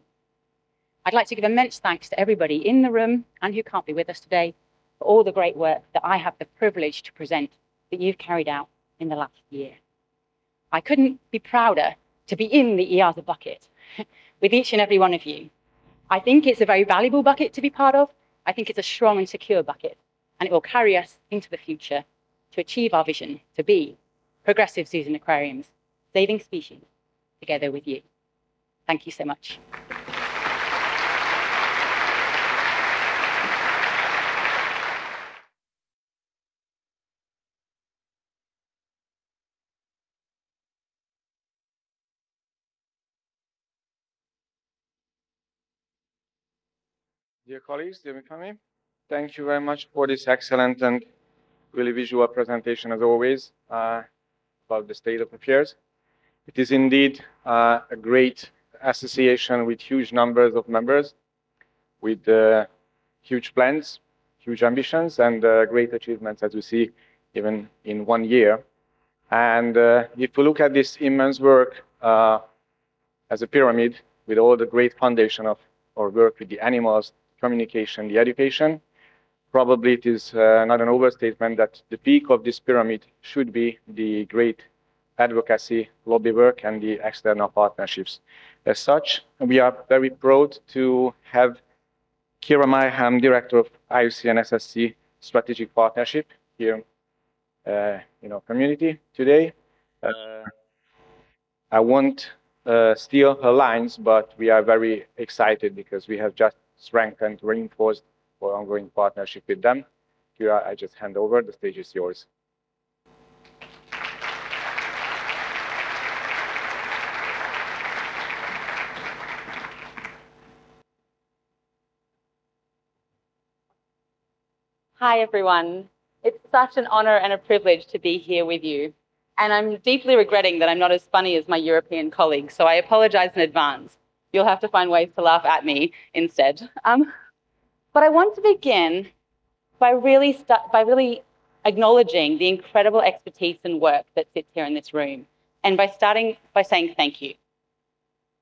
I'd like to give immense thanks to everybody in the room and who can't be with us today for all the great work that I have the privilege to present that you've carried out in the last year. I couldn't be prouder to be in the EAZA bucket with each and every one of you. I think it's a very valuable bucket to be part of. I think it's a strong and secure bucket, and it will carry us into the future to achieve our vision to be progressive zoos and aquariums, saving species together with you. Thank you so much. Dear colleagues, dear Myfanwy, thank you very much for this excellent and really visual presentation as always uh, about the state of affairs. It is indeed uh, a great association with huge numbers of members, with uh, huge plans, huge ambitions, and uh, great achievements, as we see, even in one year. And uh, if we look at this immense work uh, as a pyramid, with all the great foundation of our work with the animals, communication, the education. Probably it is uh, not an overstatement that the peak of this pyramid should be the great advocacy, lobby work, and the external partnerships. As such, we are very proud to have Kira Mileham, Director of IUCN SSC Strategic Partnership here uh, in our community today. Uh, I want uh, her lines, but we are very excited because we have just strengthened, reinforced our ongoing partnership with them. Kira, I just hand over. The stage is yours. Hi, everyone. It's such an honor and a privilege to be here with you. And I'm deeply regretting that I'm not as funny as my European colleagues, so I apologize in advance. You'll have to find ways to laugh at me instead. Um, but I want to begin by really, by really acknowledging the incredible expertise and work that sits here in this room, and by starting by saying thank you.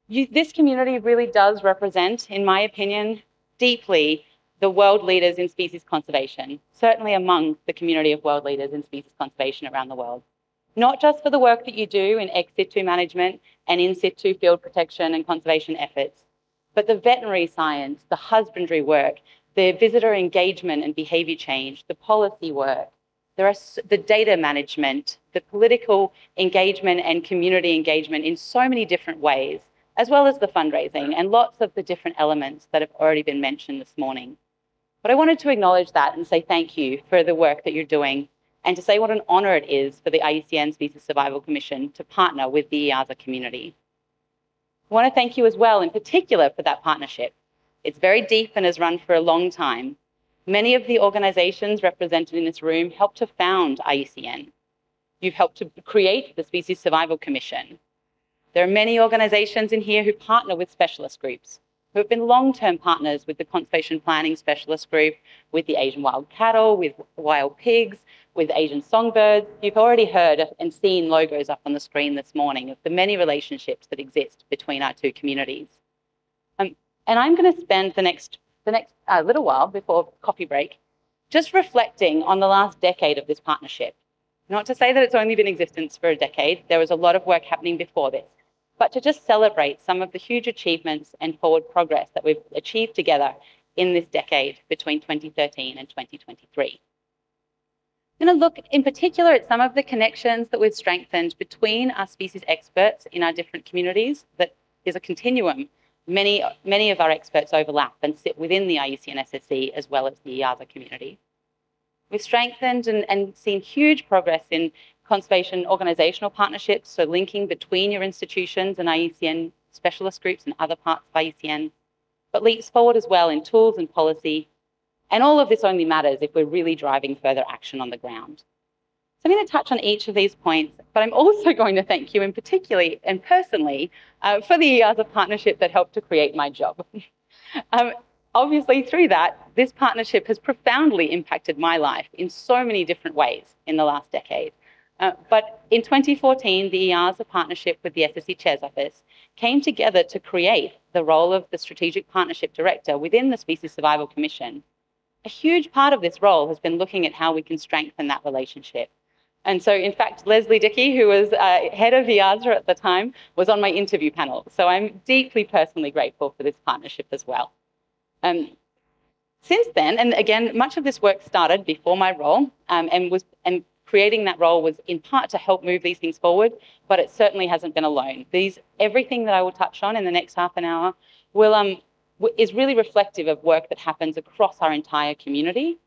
you this community really does represent, in my opinion, deeply the world leaders in species conservation, certainly among the community of world leaders in species conservation around the world. Not just for the work that you do in ex situ management and in situ field protection and conservation efforts, but the veterinary science, the husbandry work, the visitor engagement and behavior change, the policy work, the data management, the political engagement and community engagement in so many different ways, as well as the fundraising and lots of the different elements that have already been mentioned this morning. But I wanted to acknowledge that and say thank you for the work that you're doing and to say what an honour it is for the IUCN Species Survival Commission to partner with the EAZA community. I want to thank you as well, in particular, for that partnership. It's very deep and has run for a long time. Many of the organisations represented in this room helped to found IUCN. You've helped to create the Species Survival Commission. There are many organisations in here who partner with specialist groups who have been long-term partners with the Conservation Planning Specialist Group, with the Asian wild cattle, with wild pigs, with Asian songbirds. You've already heard and seen logos up on the screen this morning of the many relationships that exist between our two communities. And I'm going to spend the next, the next uh, little while before coffee break just reflecting on the last decade of this partnership. Not to say that it's only been in existence for a decade, there was a lot of work happening before this but to just celebrate some of the huge achievements and forward progress that we've achieved together in this decade between 2013 and 2023. I'm going to look in particular at some of the connections that we've strengthened between our species experts in our different communities that is a continuum. Many, many of our experts overlap and sit within the IUCN SSC as well as the EAZA community. We've strengthened and, and seen huge progress in conservation organisational partnerships, so linking between your institutions and IUCN specialist groups and other parts of IUCN, but leaps forward as well in tools and policy. And all of this only matters if we're really driving further action on the ground. So I'm going to touch on each of these points, but I'm also going to thank you in particularly and personally uh, for the EAZA partnership that helped to create my job. um, obviously, through that, this partnership has profoundly impacted my life in so many different ways in the last decade. Uh, but in 2014, the EAZA partnership with the SSC Chair's Office came together to create the role of the Strategic Partnership Director within the Species Survival Commission. A huge part of this role has been looking at how we can strengthen that relationship. And so, in fact, Lesley Dickie, who was uh, head of EAZA at the time, was on my interview panel. So I'm deeply personally grateful for this partnership as well. Um, since then, and again, much of this work started before my role um, and was and creating that role was in part to help move these things forward, but it certainly hasn't been alone. These everything that I will touch on in the next half an hour will um is really reflective of work that happens across our entire community.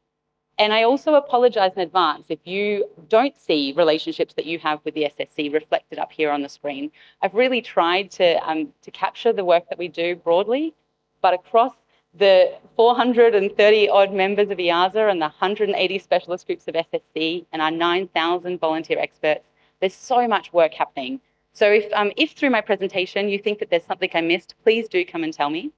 And I also apologize in advance if you don't see relationships that you have with the SSC reflected up here on the screen. I've really tried to, um, to capture the work that we do broadly, but across the 430 odd members of EAZA and the 180 specialist groups of SSC and our 9,000 volunteer experts, there's so much work happening. So if, um, if through my presentation you think that there's something I missed, please do come and tell me.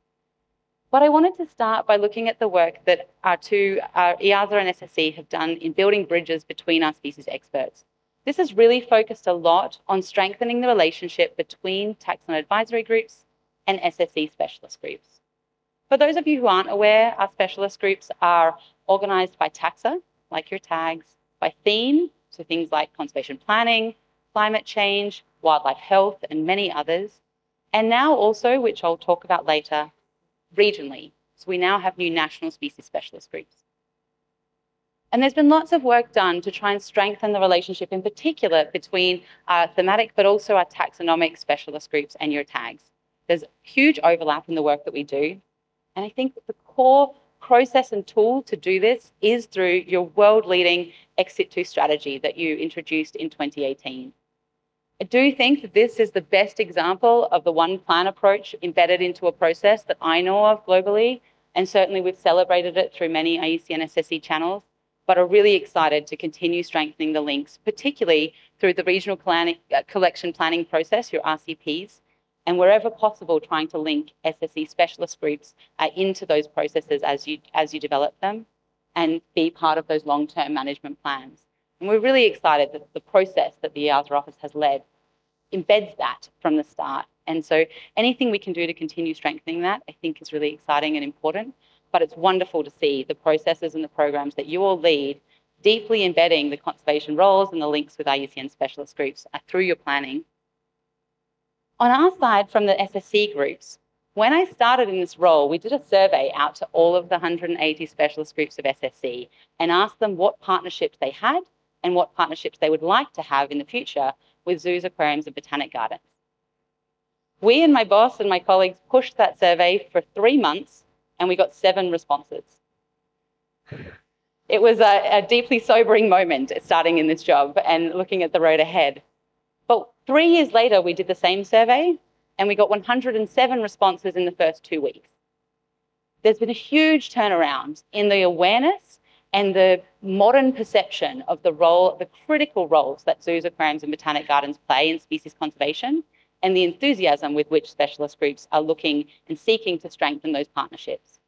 But I wanted to start by looking at the work that our two, our EAZA and SSC have done in building bridges between our species experts. This has really focused a lot on strengthening the relationship between taxon advisory groups and SSC specialist groups. For those of you who aren't aware, our specialist groups are organised by taxa, like your tags, by theme, so things like conservation planning, climate change, wildlife health, and many others. And now also, which I'll talk about later, regionally. So we now have new national species specialist groups. And there's been lots of work done to try and strengthen the relationship, in particular between our thematic but also our taxonomic specialist groups and your tags. There's huge overlap in the work that we do. And I think the core process and tool to do this is through your world leading Ex situ strategy that you introduced in 2018. I do think that this is the best example of the one plan approach embedded into a process that I know of globally. And certainly we've celebrated it through many IUCN SSC channels but are really excited to continue strengthening the links, particularly through the regional uh, collection planning process, your RCPs, and wherever possible, trying to link SSC specialist groups uh, into those processes as you, as you develop them and be part of those long-term management plans. And we're really excited that the process that the EAZA office has led embeds that from the start. And so anything we can do to continue strengthening that, I think is really exciting and important but it's wonderful to see the processes and the programs that you all lead deeply embedding the conservation roles and the links with IUCN specialist groups uh, through your planning. On our side from the SSC groups, when I started in this role, we did a survey out to all of the 180 specialist groups of SSC and asked them what partnerships they had and what partnerships they would like to have in the future with zoos, aquariums, and botanic gardens. We and my boss and my colleagues pushed that survey for three months and we got seven responses. It was a, a, deeply sobering moment starting in this job and looking at the road ahead. But three years later, we did the same survey and we got 107 responses in the first two weeks. There's been a huge turnaround in the awareness and the modern perception of the role, the critical roles that zoos, aquariums, and botanic gardens play in species conservation and the enthusiasm with which specialist groups are looking and seeking to strengthen those partnerships.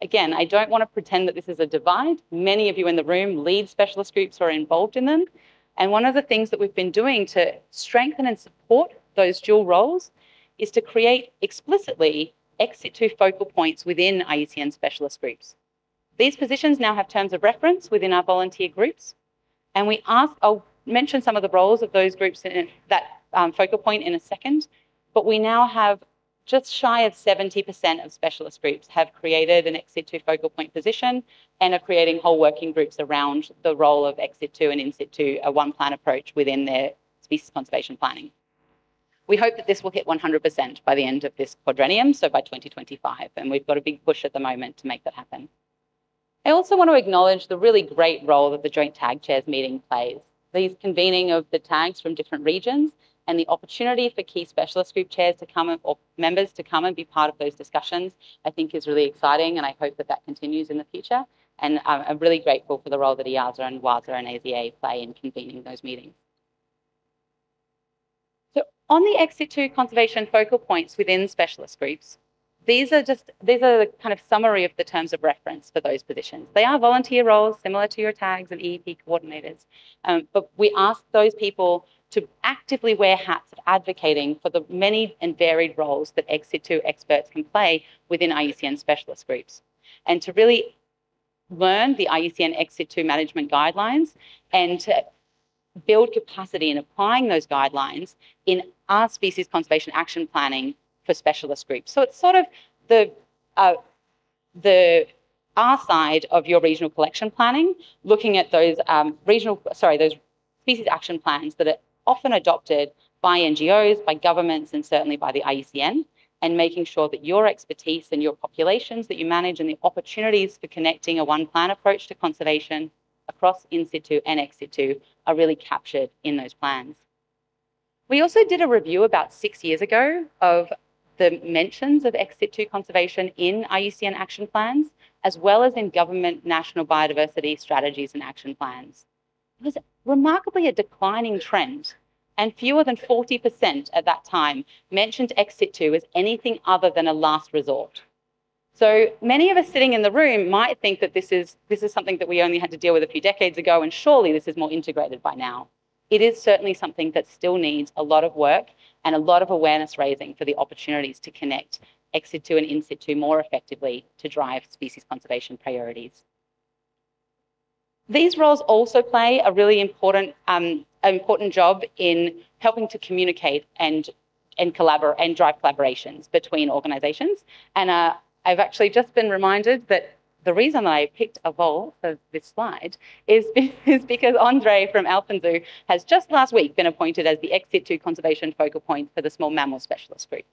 Again, I don't want to pretend that this is a divide. Many of you in the room lead specialist groups or are involved in them. And one of the things that we've been doing to strengthen and support those dual roles is to create explicitly ex situ focal points within IUCN specialist groups. These positions now have terms of reference within our volunteer groups. And we ask, I'll mention some of the roles of those groups in, that um, focal point in a second, but we now have just shy of 70% of specialist groups have created an ex situ focal point position and are creating whole working groups around the role of ex situ and in situ, a one plan approach within their species conservation planning. We hope that this will hit 100% by the end of this quadrennium, so by 2025, and we've got a big push at the moment to make that happen. I also want to acknowledge the really great role that the Joint Tag Chairs meeting plays. These convening of the tags from different regions and the opportunity for key specialist group chairs to come or members to come and be part of those discussions, I think is really exciting, and I hope that that continues in the future. And I'm really grateful for the role that EAZA and WAZA and AZA play in convening those meetings. So on the ex situ conservation focal points within specialist groups, these are just these are the kind of summary of the terms of reference for those positions. They are volunteer roles, similar to your tags and EEP coordinators, um, but we ask those people to actively wear hats of advocating for the many and varied roles that ex situ experts can play within IUCN specialist groups, and to really learn the IUCN Ex situ management guidelines and to build capacity in applying those guidelines in our species conservation action planning for specialist groups. So it's sort of the uh, the our side of your regional collection planning, looking at those um, regional, sorry, those species action plans that are often adopted by NGOs, by governments, and certainly by the IUCN, and making sure that your expertise and your populations that you manage and the opportunities for connecting a one plan approach to conservation across in situ and ex situ are really captured in those plans. We also did a review about six years ago of the mentions of ex situ conservation in IUCN action plans, as well as in government national biodiversity strategies and action plans. It was remarkably a declining trend, and fewer than 40% at that time mentioned ex situ as anything other than a last resort. So many of us sitting in the room might think that this is, this is something that we only had to deal with a few decades ago, and surely this is more integrated by now. It is certainly something that still needs a lot of work and a lot of awareness raising for the opportunities to connect ex situ and in situ more effectively to drive species conservation priorities. These roles also play a really important, um, important job in helping to communicate and and collaborate and drive collaborations between organisations. And uh, I've actually just been reminded that the reason I picked a vole for this slide is, is because Andre from Alpenzoo has just last week been appointed as the ex situ conservation focal point for the small mammal specialist group.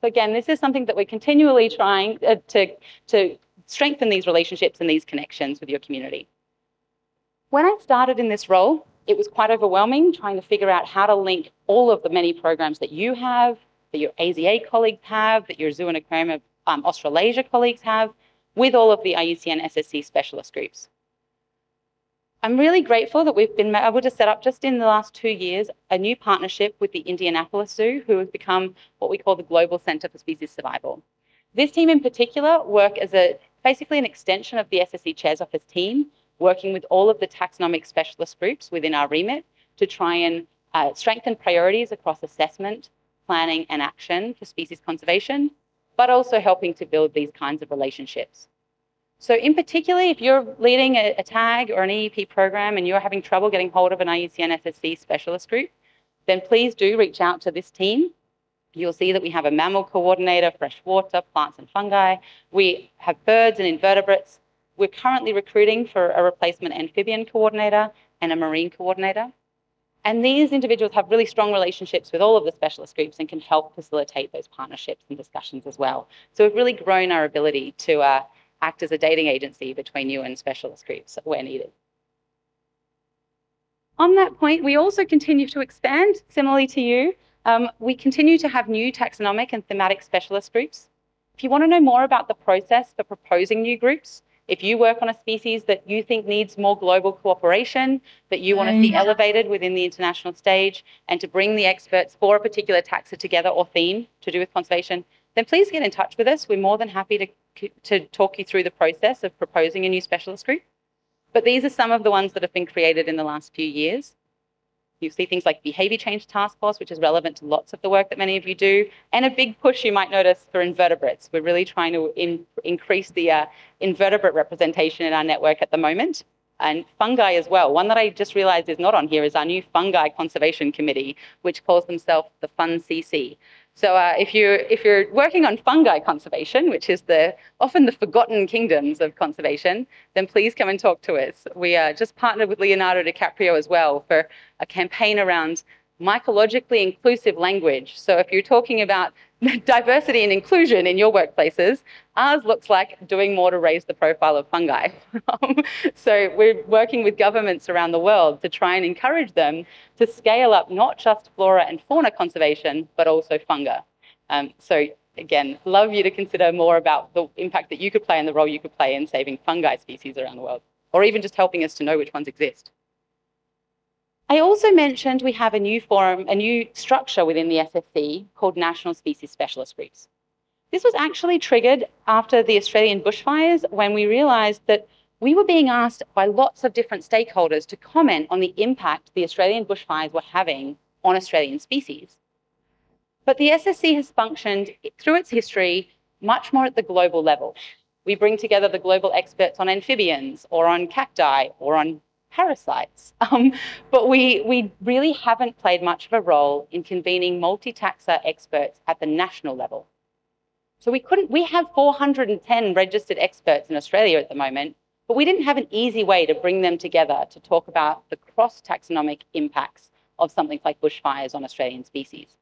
So again, this is something that we're continually trying uh, to, to strengthen these relationships and these connections with your community. When I started in this role, it was quite overwhelming trying to figure out how to link all of the many programs that you have, that your AZA colleagues have, that your Zoo and Aquarium um, Australasia colleagues have, with all of the IUCN SSC specialist groups. I'm really grateful that we've been able to set up just in the last two years a new partnership with the Indianapolis Zoo, who has become what we call the Global Center for Species Survival. This team in particular work as a basically an extension of the SSC Chair's Office team, working with all of the taxonomic specialist groups within our remit to try and uh, strengthen priorities across assessment, planning, and action for species conservation, but also helping to build these kinds of relationships. So in particular, if you're leading a, a, TAG or an EEP program and you're having trouble getting hold of an IUCN SSC specialist group, then please do reach out to this team. You'll see that we have a mammal coordinator, freshwater, plants and fungi. We have birds and invertebrates. We're currently recruiting for a replacement amphibian coordinator and a marine coordinator. And these individuals have really strong relationships with all of the specialist groups and can help facilitate those partnerships and discussions as well. So we've really grown our ability to uh, act as a dating agency between you and specialist groups where needed. On that point, we also continue to expand, similarly to you. Um, we continue to have new taxonomic and thematic specialist groups. If you want to know more about the process for proposing new groups, if you work on a species that you think needs more global cooperation, that you want to see mm. elevated within the international stage, and to bring the experts for a particular taxa together or theme to do with conservation, then please get in touch with us. We're more than happy to, to talk you through the process of proposing a new specialist group. But these are some of the ones that have been created in the last few years. You see things like behavior change task force, which is relevant to lots of the work that many of you do, and a big push you might notice for invertebrates. We're really trying to in, increase the uh, invertebrate representation in our network at the moment. And fungi as well. One that I just realized is not on here is our new fungi conservation committee, which calls themselves the FUN-CC. So uh, if you're if you're working on fungi conservation, which is the often the forgotten kingdoms of conservation, then please come and talk to us. We uh, just partnered with Leonardo DiCaprio as well for a campaign around mycologically inclusive language. So if you're talking about diversity and inclusion in your workplaces, ours looks like doing more to raise the profile of fungi. so we're working with governments around the world to try and encourage them to scale up not just flora and fauna conservation, but also fungi. Um, so again, love you to consider more about the impact that you could play and the role you could play in saving fungi species around the world, or even just helping us to know which ones exist. I also mentioned we have a new forum, a new structure within the SSC called National Species Specialist Groups. This was actually triggered after the Australian bushfires when we realised that we were being asked by lots of different stakeholders to comment on the impact the Australian bushfires were having on Australian species. But the SSC has functioned through its history much more at the global level. We bring together the global experts on amphibians or on cacti or on parasites. Um, but we, we really haven't played much of a role in convening multi-taxa experts at the national level. So we couldn't, we have 410 registered experts in Australia at the moment, but we didn't have an easy way to bring them together to talk about the cross-taxonomic impacts of something like bushfires on Australian species.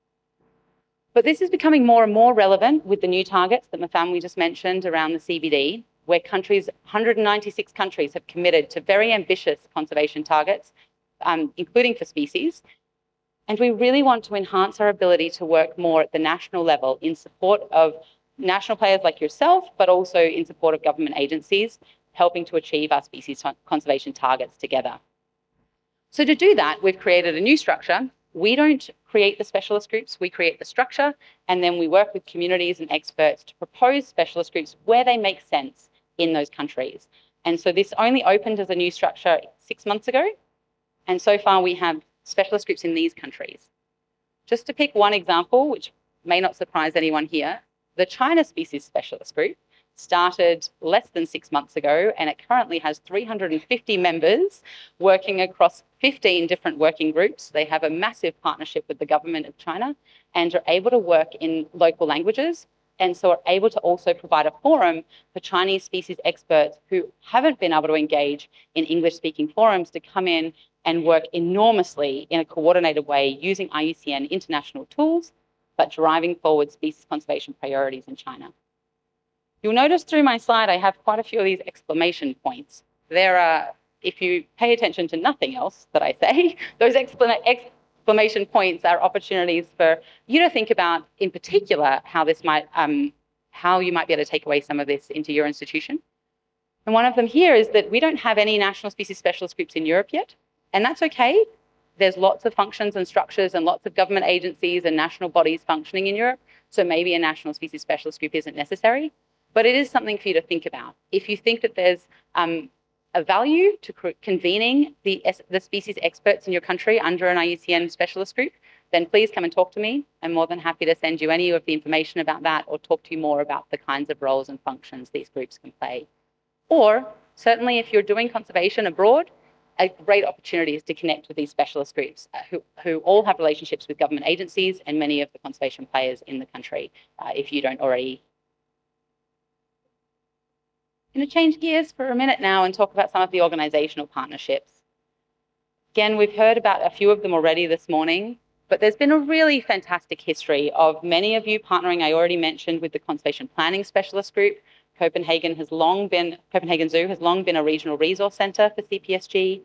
But this is becoming more and more relevant with the new targets that Myfanwy just mentioned around the CBD, where countries, 196 countries have committed to very ambitious conservation targets, um, including for species. And we really want to enhance our ability to work more at the national level in support of national players like yourself, but also in support of government agencies, helping to achieve our species conservation targets together. So to do that, we've created a new structure. We don't create the specialist groups, we create the structure, and then we work with communities and experts to propose specialist groups where they make sense in those countries. And so this only opened as a new structure six months ago. And so far we have specialist groups in these countries. Just to pick one example, which may not surprise anyone here, the China Species Specialist Group started less than six months ago and it currently has 350 members working across 15 different working groups. They have a massive partnership with the government of China and are able to work in local languages and so are able to also provide a forum for Chinese species experts who haven't been able to engage in English speaking forums to come in and work enormously in a coordinated way using IUCN international tools, but driving forward species conservation priorities in China. You'll notice through my slide, I have quite a few of these exclamation points. There are, if you pay attention to nothing else that I say, those exclamation points are opportunities for you to think about, in particular, how this might, um, how you might be able to take away some of this into your institution. And one of them here is that we don't have any national species specialist groups in Europe yet, and that's okay. There's lots of functions and structures and lots of government agencies and national bodies functioning in Europe, so maybe a national species specialist group isn't necessary. But it is something for you to think about. If you think that there's um, a value to convening the, the species experts in your country under an IUCN specialist group, then please come and talk to me. I'm more than happy to send you any of the information about that or talk to you more about the kinds of roles and functions these groups can play. Or certainly if you're doing conservation abroad, a great opportunity is to connect with these specialist groups uh, who, who all have relationships with government agencies and many of the conservation players in the country uh, if you don't already I'm going to change gears for a minute now and talk about some of the organizational partnerships. Again, we've heard about a few of them already this morning, but there's been a really fantastic history of many of you partnering. I already mentioned with the Conservation Planning Specialist Group. Copenhagen has long been, Copenhagen Zoo has long been a regional resource centre for CPSG.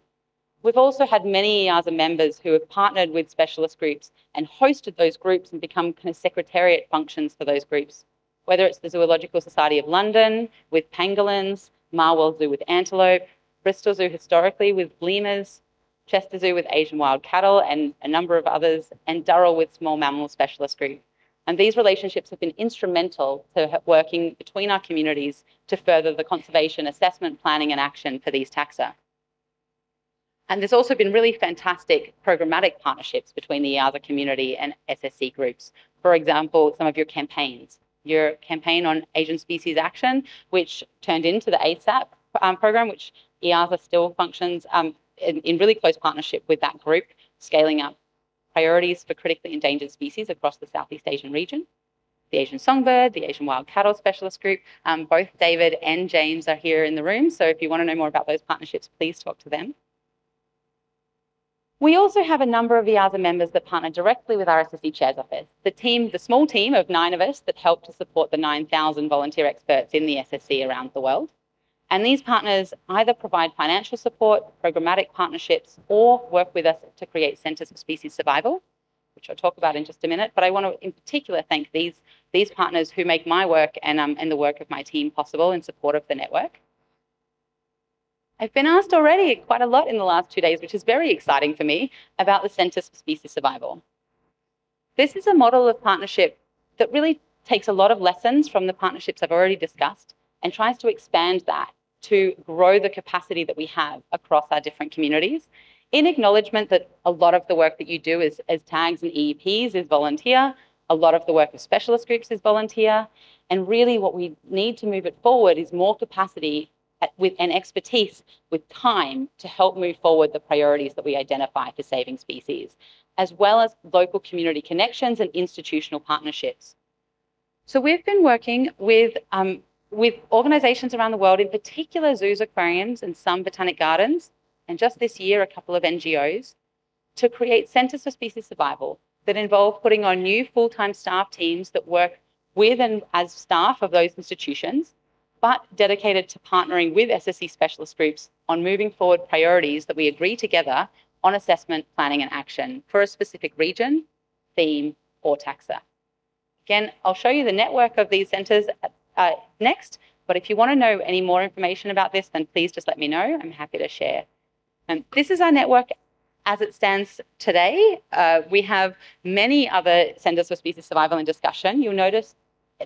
We've also had many EAZA members who have partnered with specialist groups and hosted those groups and become kind of secretariat functions for those groups whether it's the Zoological Society of London with pangolins, Marwell Zoo with antelope, Bristol Zoo historically with lemurs, Chester Zoo with Asian wild cattle, and a number of others, and Durrell with small mammal specialist group. And these relationships have been instrumental to working between our communities to further the conservation, assessment, planning, and action for these taxa. And there's also been really fantastic programmatic partnerships between the EAZA community and SSC groups. For example, some of your campaigns your campaign on Asian species action, which turned into the ASAP um, program, which EAZA still functions um, in, in really close partnership with that group, scaling up priorities for critically endangered species across the Southeast Asian region. The Asian songbird, the Asian wild cattle specialist group, um, both David and James are here in the room. So if you want to know more about those partnerships, please talk to them. We also have a number of EAZA members that partner directly with our SSC Chair's Office. The team, the small team of nine of us that help to support the 9,000 volunteer experts in the SSC around the world. And these partners either provide financial support, programmatic partnerships, or work with us to create centres for species survival, which I'll talk about in just a minute. But I want to, in particular, thank these, these partners who make my work and, um, and the work of my team possible in support of the network. I've been asked already quite a lot in the last two days, which is very exciting for me, about the Centres for Species Survival. This is a model of partnership that really takes a lot of lessons from the partnerships I've already discussed and tries to expand that to grow the capacity that we have across our different communities in acknowledgement that a lot of the work that you do as, as tags and EEPs is volunteer, a lot of the work of specialist groups is volunteer, and really what we need to move it forward is more capacity with an expertise with time to help move forward the priorities that we identify for saving species, as well as local community connections and institutional partnerships. So we've been working with, um, with organizations around the world, in particular zoos, aquariums, and some botanic gardens, and just this year, a couple of NGOs, to create centers for species survival that involve putting on new full-time staff teams that work with and as staff of those institutions but dedicated to partnering with SSC specialist groups on moving forward priorities that we agree together on assessment, planning, and action for a specific region, theme, or taxa. Again, I'll show you the network of these centres uh, next, but if you want to know any more information about this, then please just let me know. I'm happy to share. And this is our network as it stands today. Uh, we have many other centres for species survival and discussion. You'll notice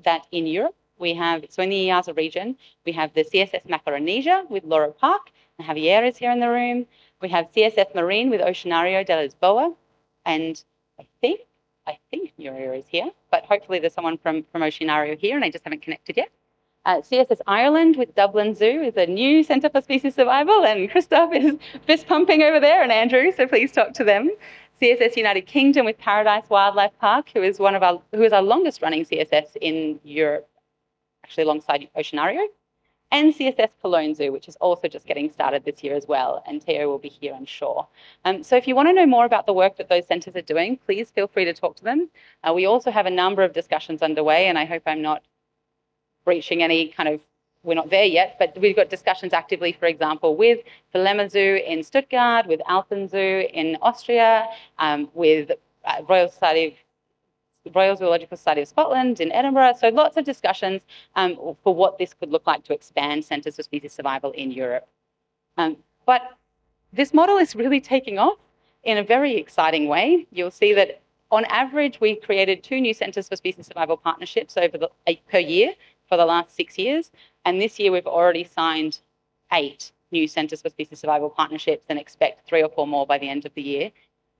that in Europe, we have, so in the EAZA region, we have the CSS Macaronesia with Loro Parque, and Javier is here in the room. We have CSF Marine with Oceanario de Lisboa, and I think, I think Nuria is here, but hopefully there's someone from, from Oceanario here, and I just haven't connected yet. Uh, CSS Ireland with Dublin Zoo is a new Centre for Species Survival, and Christoph is fist pumping over there, and Andrew, so please talk to them. CSS United Kingdom with Paradise Wildlife Park, who is one of our who is our longest running CSS in Europe, actually alongside Oceanario, and CSS Cologne Zoo, which is also just getting started this year as well. And Theo will be here, I'm sure. Um, so if you want to know more about the work that those centres are doing, please feel free to talk to them. Uh, we also have a number of discussions underway, and I hope I'm not breaching any kind of we're not there yet, but we've got discussions actively, for example, with Wilhelma Zoo in Stuttgart, with Alpen Zoo in Austria, um, with uh, Royal Society Royal Zoological Society of Scotland in Edinburgh. So lots of discussions um, for what this could look like to expand centres for species survival in Europe. Um, but this model is really taking off in a very exciting way. You'll see that on average, we've created two new centres for species survival partnerships over the per year for the last six years. And this year, we've already signed eight new Centres for Species Survival partnerships and expect three or four more by the end of the year.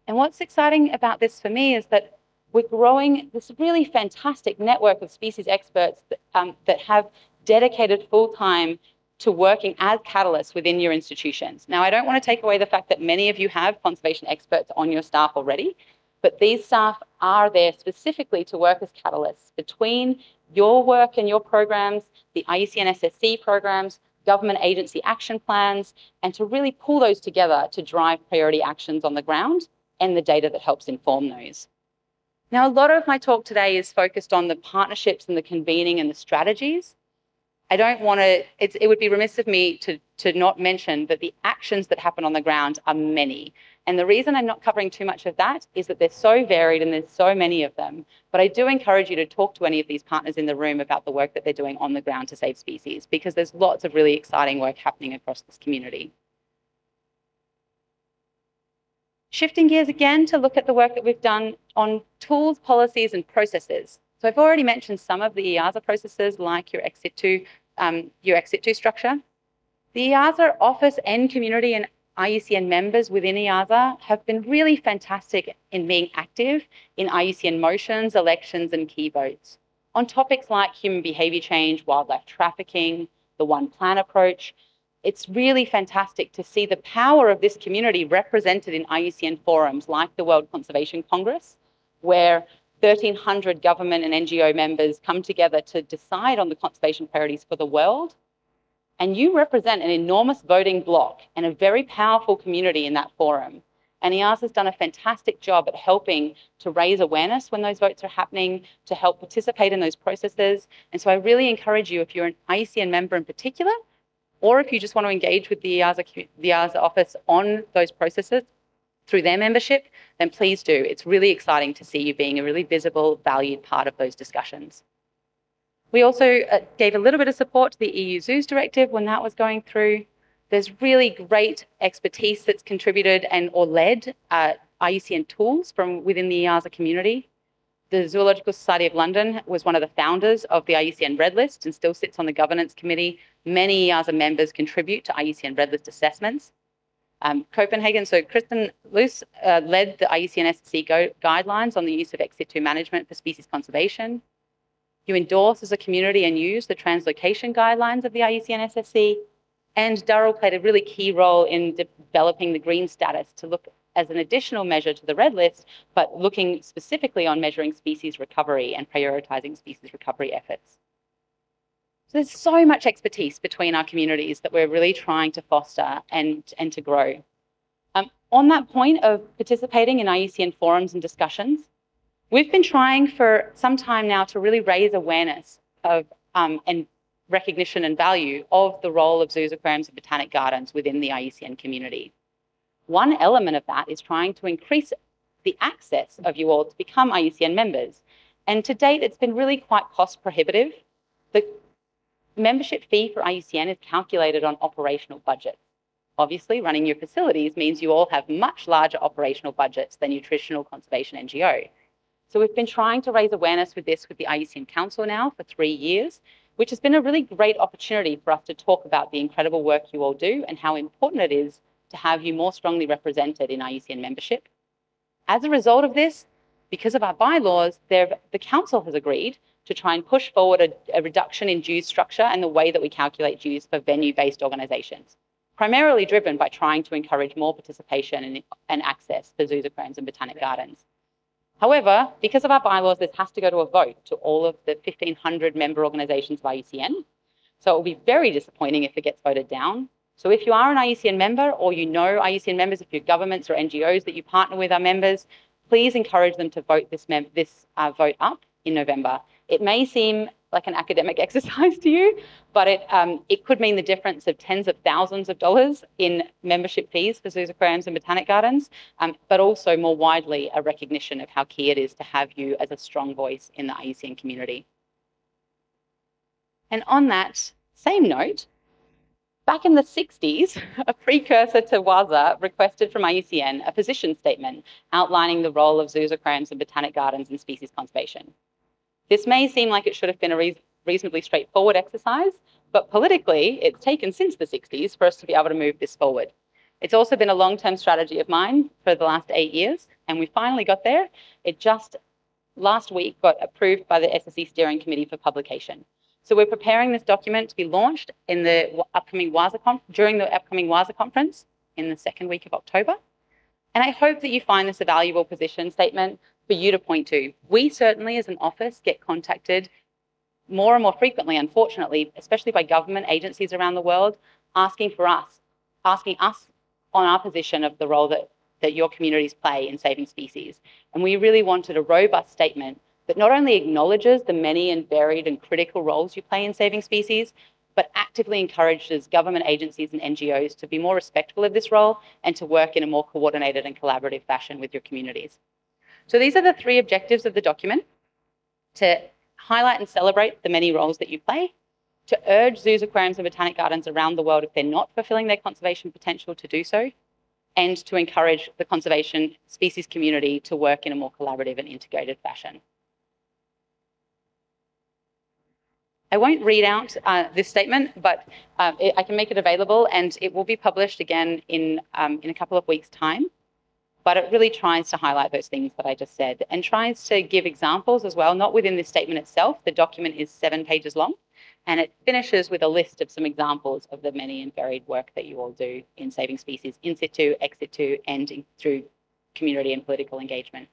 And what's exciting about this for me is that we're growing this really fantastic network of species experts that, um, that have dedicated full time to working as catalysts within your institutions. Now, I don't want to take away the fact that many of you have conservation experts on your staff already, but these staff are there specifically to work as catalysts between your work and your programs, the IUCN SSC programs, government agency action plans, and to really pull those together to drive priority actions on the ground and the data that helps inform those. Now, a lot of my talk today is focused on the partnerships and the convening and the strategies. I don't want to, it would be remiss of me to, to not mention that the actions that happen on the ground are many. And the reason I'm not covering too much of that is that they're so varied and there's so many of them. But I do encourage you to talk to any of these partners in the room about the work that they're doing on the ground to save species, because there's lots of really exciting work happening across this community. Shifting gears again to look at the work that we've done on tools, policies, and processes. So I've already mentioned some of the EAZA processes, like your ex situ um, your ex situ structure. The EAZA office and community and IUCN members within EAZA have been really fantastic in being active in IUCN motions, elections, and key votes on topics like human behaviour change, wildlife trafficking, the One Plan approach. It's really fantastic to see the power of this community represented in IUCN forums like the World Conservation Congress, where 1,300 government and NGO members come together to decide on the conservation priorities for the world and you represent an enormous voting bloc and a very powerful community in that forum. And EAZA has done a fantastic job at helping to raise awareness when those votes are happening, to help participate in those processes. And so I really encourage you, if you're an IUCN member in particular, or if you just want to engage with the EAZA, the EAZA office on those processes through their membership, then please do. It's really exciting to see you being a really visible, valued part of those discussions. We also uh, gave a little bit of support to the EU Zoos Directive when that was going through. There's really great expertise that's contributed and or led uh, IUCN tools from within the EAZA community. The Zoological Society of London was one of the founders of the IUCN Red List and still sits on the governance committee. Many EAZA members contribute to IUCN Red List assessments. Um, Copenhagen, so Kristin Leus uh, led the IUCN SSC guidelines on the use of ex situ management for species conservation. You endorse as a community and use the translocation guidelines of the IUCN SSC. And Durrell played a really key role in developing the green status to look as an additional measure to the red list, but looking specifically on measuring species recovery and prioritizing species recovery efforts. So there's so much expertise between our communities that we're really trying to foster and, and to grow. Um, on that point of participating in IUCN forums and discussions, We've been trying for some time now to really raise awareness of um, and recognition and value of the role of zoos, aquariums, and botanic gardens within the IUCN community. One element of that is trying to increase the access of you all to become IUCN members. And to date, it's been really quite cost prohibitive. The membership fee for IUCN is calculated on operational budgets. Obviously, running your facilities means you all have much larger operational budgets than your traditional conservation NGO. So we've been trying to raise awareness with this with the IUCN Council now for three years, which has been a really great opportunity for us to talk about the incredible work you all do and how important it is to have you more strongly represented in IUCN membership. As a result of this, because of our bylaws, the council has agreed to try and push forward a, a reduction in dues structure and the way that we calculate dues for venue-based organisations. primarily driven by trying to encourage more participation and, and access for zoos aquariums and botanic gardens. However, because of our bylaws, this has to go to a vote to all of the 1,500 member organisations of IUCN. So it will be very disappointing if it gets voted down. So if you are an IUCN member or you know IUCN members, if your governments or NGOs that you partner with are members, please encourage them to vote this, this uh, vote up in November. It may seem like an academic exercise to you, but it, um, it could mean the difference of tens of thousands of dollars in membership fees for zoos aquariums and botanic gardens, um, but also more widely a recognition of how key it is to have you as a strong voice in the IUCN community. And on that same note, back in the 60s, a precursor to WAZA requested from IUCN a position statement outlining the role of zoos aquariums and botanic gardens in species conservation. This may seem like it should have been a re reasonably straightforward exercise, but politically, it's taken since the 60s for us to be able to move this forward. It's also been a long-term strategy of mine for the last eight years, and we finally got there. It just last week got approved by the SSC Steering Committee for publication. So we're preparing this document to be launched in the upcoming WAZA during the upcoming WAZA conference in the second week of October. And I hope that you find this a valuable position statement for you to point to. We certainly, as an office, get contacted more and more frequently, unfortunately, especially by government agencies around the world, asking for us, asking us on our position of the role that, that your communities play in saving species. And we really wanted a robust statement that not only acknowledges the many and varied and critical roles you play in saving species, but actively encourages government agencies and NGOs to be more respectful of this role and to work in a more coordinated and collaborative fashion with your communities. So these are the three objectives of the document. To highlight and celebrate the many roles that you play, to urge zoos, aquariums, and botanic gardens around the world if they're not fulfilling their conservation potential to do so, and to encourage the conservation species community to work in a more collaborative and integrated fashion. I won't read out uh, this statement, but uh, it, I can make it available and it will be published again in, um, in a couple of weeks' time but it really tries to highlight those things that I just said and tries to give examples as well, not within this statement itself. The document is seven pages long and it finishes with a list of some examples of the many and varied work that you all do in saving species in situ, ex situ, and through community and political engagement.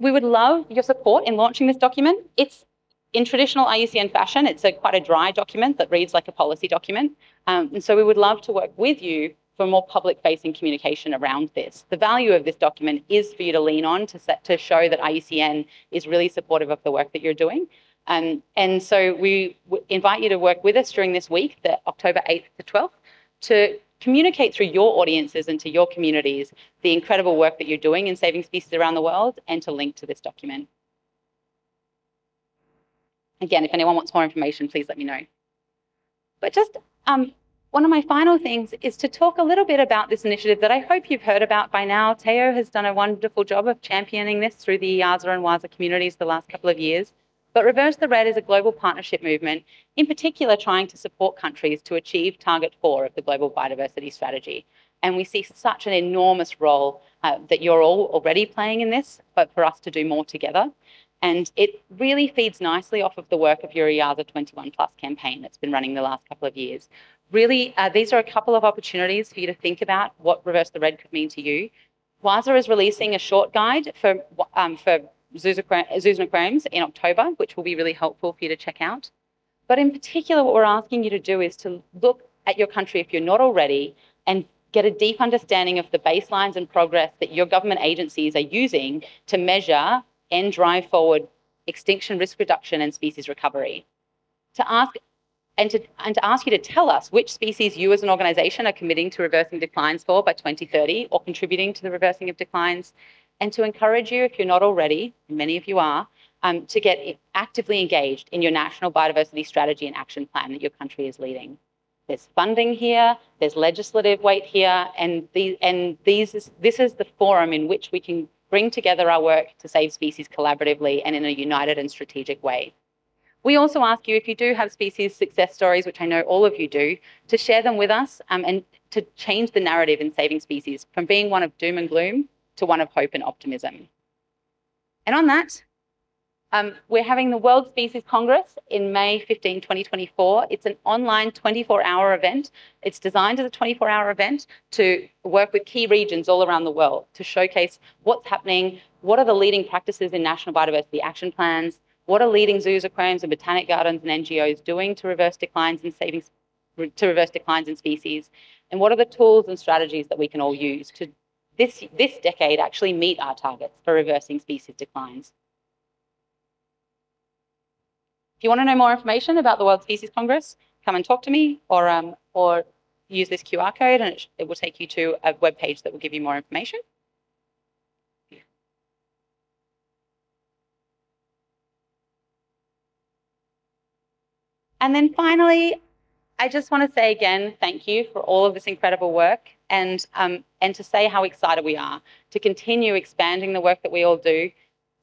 We would love your support in launching this document. It's in traditional IUCN fashion, it's a, quite a dry document that reads like a policy document. Um, and so we would love to work with you for more public facing communication around this. The value of this document is for you to lean on to, set, to show that IUCN is really supportive of the work that you're doing. Um, and so we invite you to work with us during this week, the October 8th to 12th, to communicate through your audiences and to your communities the incredible work that you're doing in saving species around the world and to link to this document. Again, if anyone wants more information, please let me know. But just um, one of my final things is to talk a little bit about this initiative that I hope you've heard about by now. Theo has done a wonderful job of championing this through the EAZA and WAZA communities the last couple of years. But Reverse the Red is a global partnership movement, in particular trying to support countries to achieve Target 4 of the Global Biodiversity Strategy. And we see such an enormous role uh, that you're all already playing in this, but for us to do more together. And it really feeds nicely off of the work of your EAZA 21 Plus campaign that's been running the last couple of years, really, uh, these are a couple of opportunities for you to think about what Reverse the Red could mean to you. WAZA is releasing a short guide for, um, for zoos, and aquariums in October, which will be really helpful for you to check out. But in particular, what we're asking you to do is to look at your country, if you're not already, and get a deep understanding of the baselines and progress that your government agencies are using to measure and drive forward extinction risk reduction and species recovery. To ask and to, and to ask you to tell us which species you as an organisation are committing to reversing declines for by 2030 or contributing to the reversing of declines, and to encourage you, if you're not already, and many of you are, um, to get actively engaged in your national biodiversity strategy and action plan that your country is leading. There's funding here, there's legislative weight here, and, the, and these is, this is the forum in which we can bring together our work to save species collaboratively and in a united and strategic way. We also ask you if you do have species success stories, which I know all of you do, to share them with us um, and to change the narrative in saving species from being one of doom and gloom to one of hope and optimism. And on that, Um, we're having the World Species Congress in May 15, 2024. It's an online 24 hour event. It's designed as a 24 hour event to work with key regions all around the world to showcase what's happening, what are the leading practices in national biodiversity action plans, what are leading zoos, aquariums, and botanic gardens and NGOs doing to reverse declines in saving, to reverse declines in species, and what are the tools and strategies that we can all use to this, this decade actually meet our targets for reversing species declines. If you want to know more information about the World Species Congress, come and talk to me or, um, or use this QR code and it, it will take you to a web page that will give you more information. And then finally, I just want to say again, thank you for all of this incredible work and, um, and to say how excited we are to continue expanding the work that we all do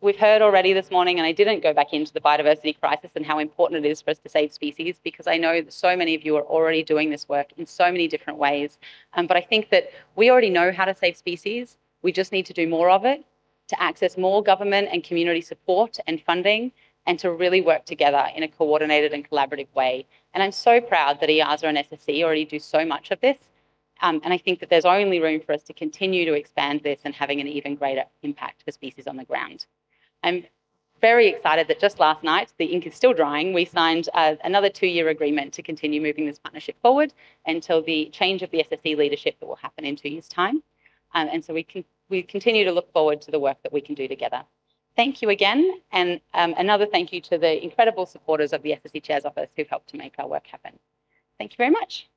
We've heard already this morning, and I didn't go back into the biodiversity crisis and how important it is for us to save species because I know that so many of you are already doing this work in so many different ways. Um, but I think that we already know how to save species. We just need to do more of it to access more government and community support and funding and to really work together in a coordinated and collaborative way. And I'm so proud that EAZA and SSC already do so much of this. Um, and I think that there's only room for us to continue to expand this and having an even greater impact for species on the ground. I'm very excited that just last night, the ink is still drying, we signed uh, another two year agreement to continue moving this partnership forward until the change of the SSC leadership that will happen in two years' time. Um, and so we, can, we continue to look forward to the work that we can do together. Thank you again, and um, another thank you to the incredible supporters of the SSC Chair's Office who've helped to make our work happen. Thank you very much.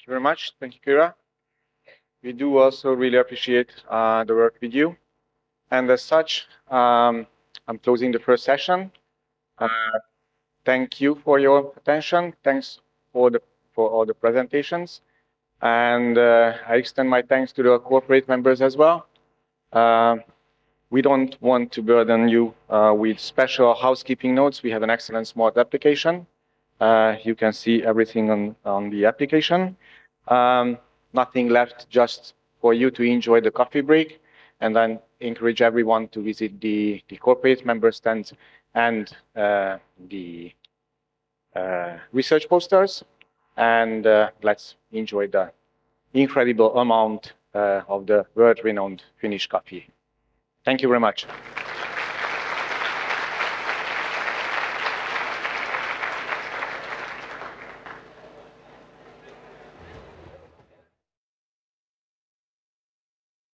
Thank you very much. Thank you, Kira. We do also really appreciate uh, the work with you. And as such, um, I'm closing the first session. Uh, thank you for your attention. Thanks for the for all the presentations. And uh, I extend my thanks to the corporate members as well. Uh, we don't want to burden you uh, with special housekeeping notes. We have an excellent smart application. Uh, you can see everything on, on the application. Um, nothing left just for you to enjoy the coffee break. And then encourage everyone to visit the, the corporate member stands and uh, the uh, research posters. And uh, let's enjoy the incredible amount uh, of the world-renowned Finnish coffee. Thank you very much.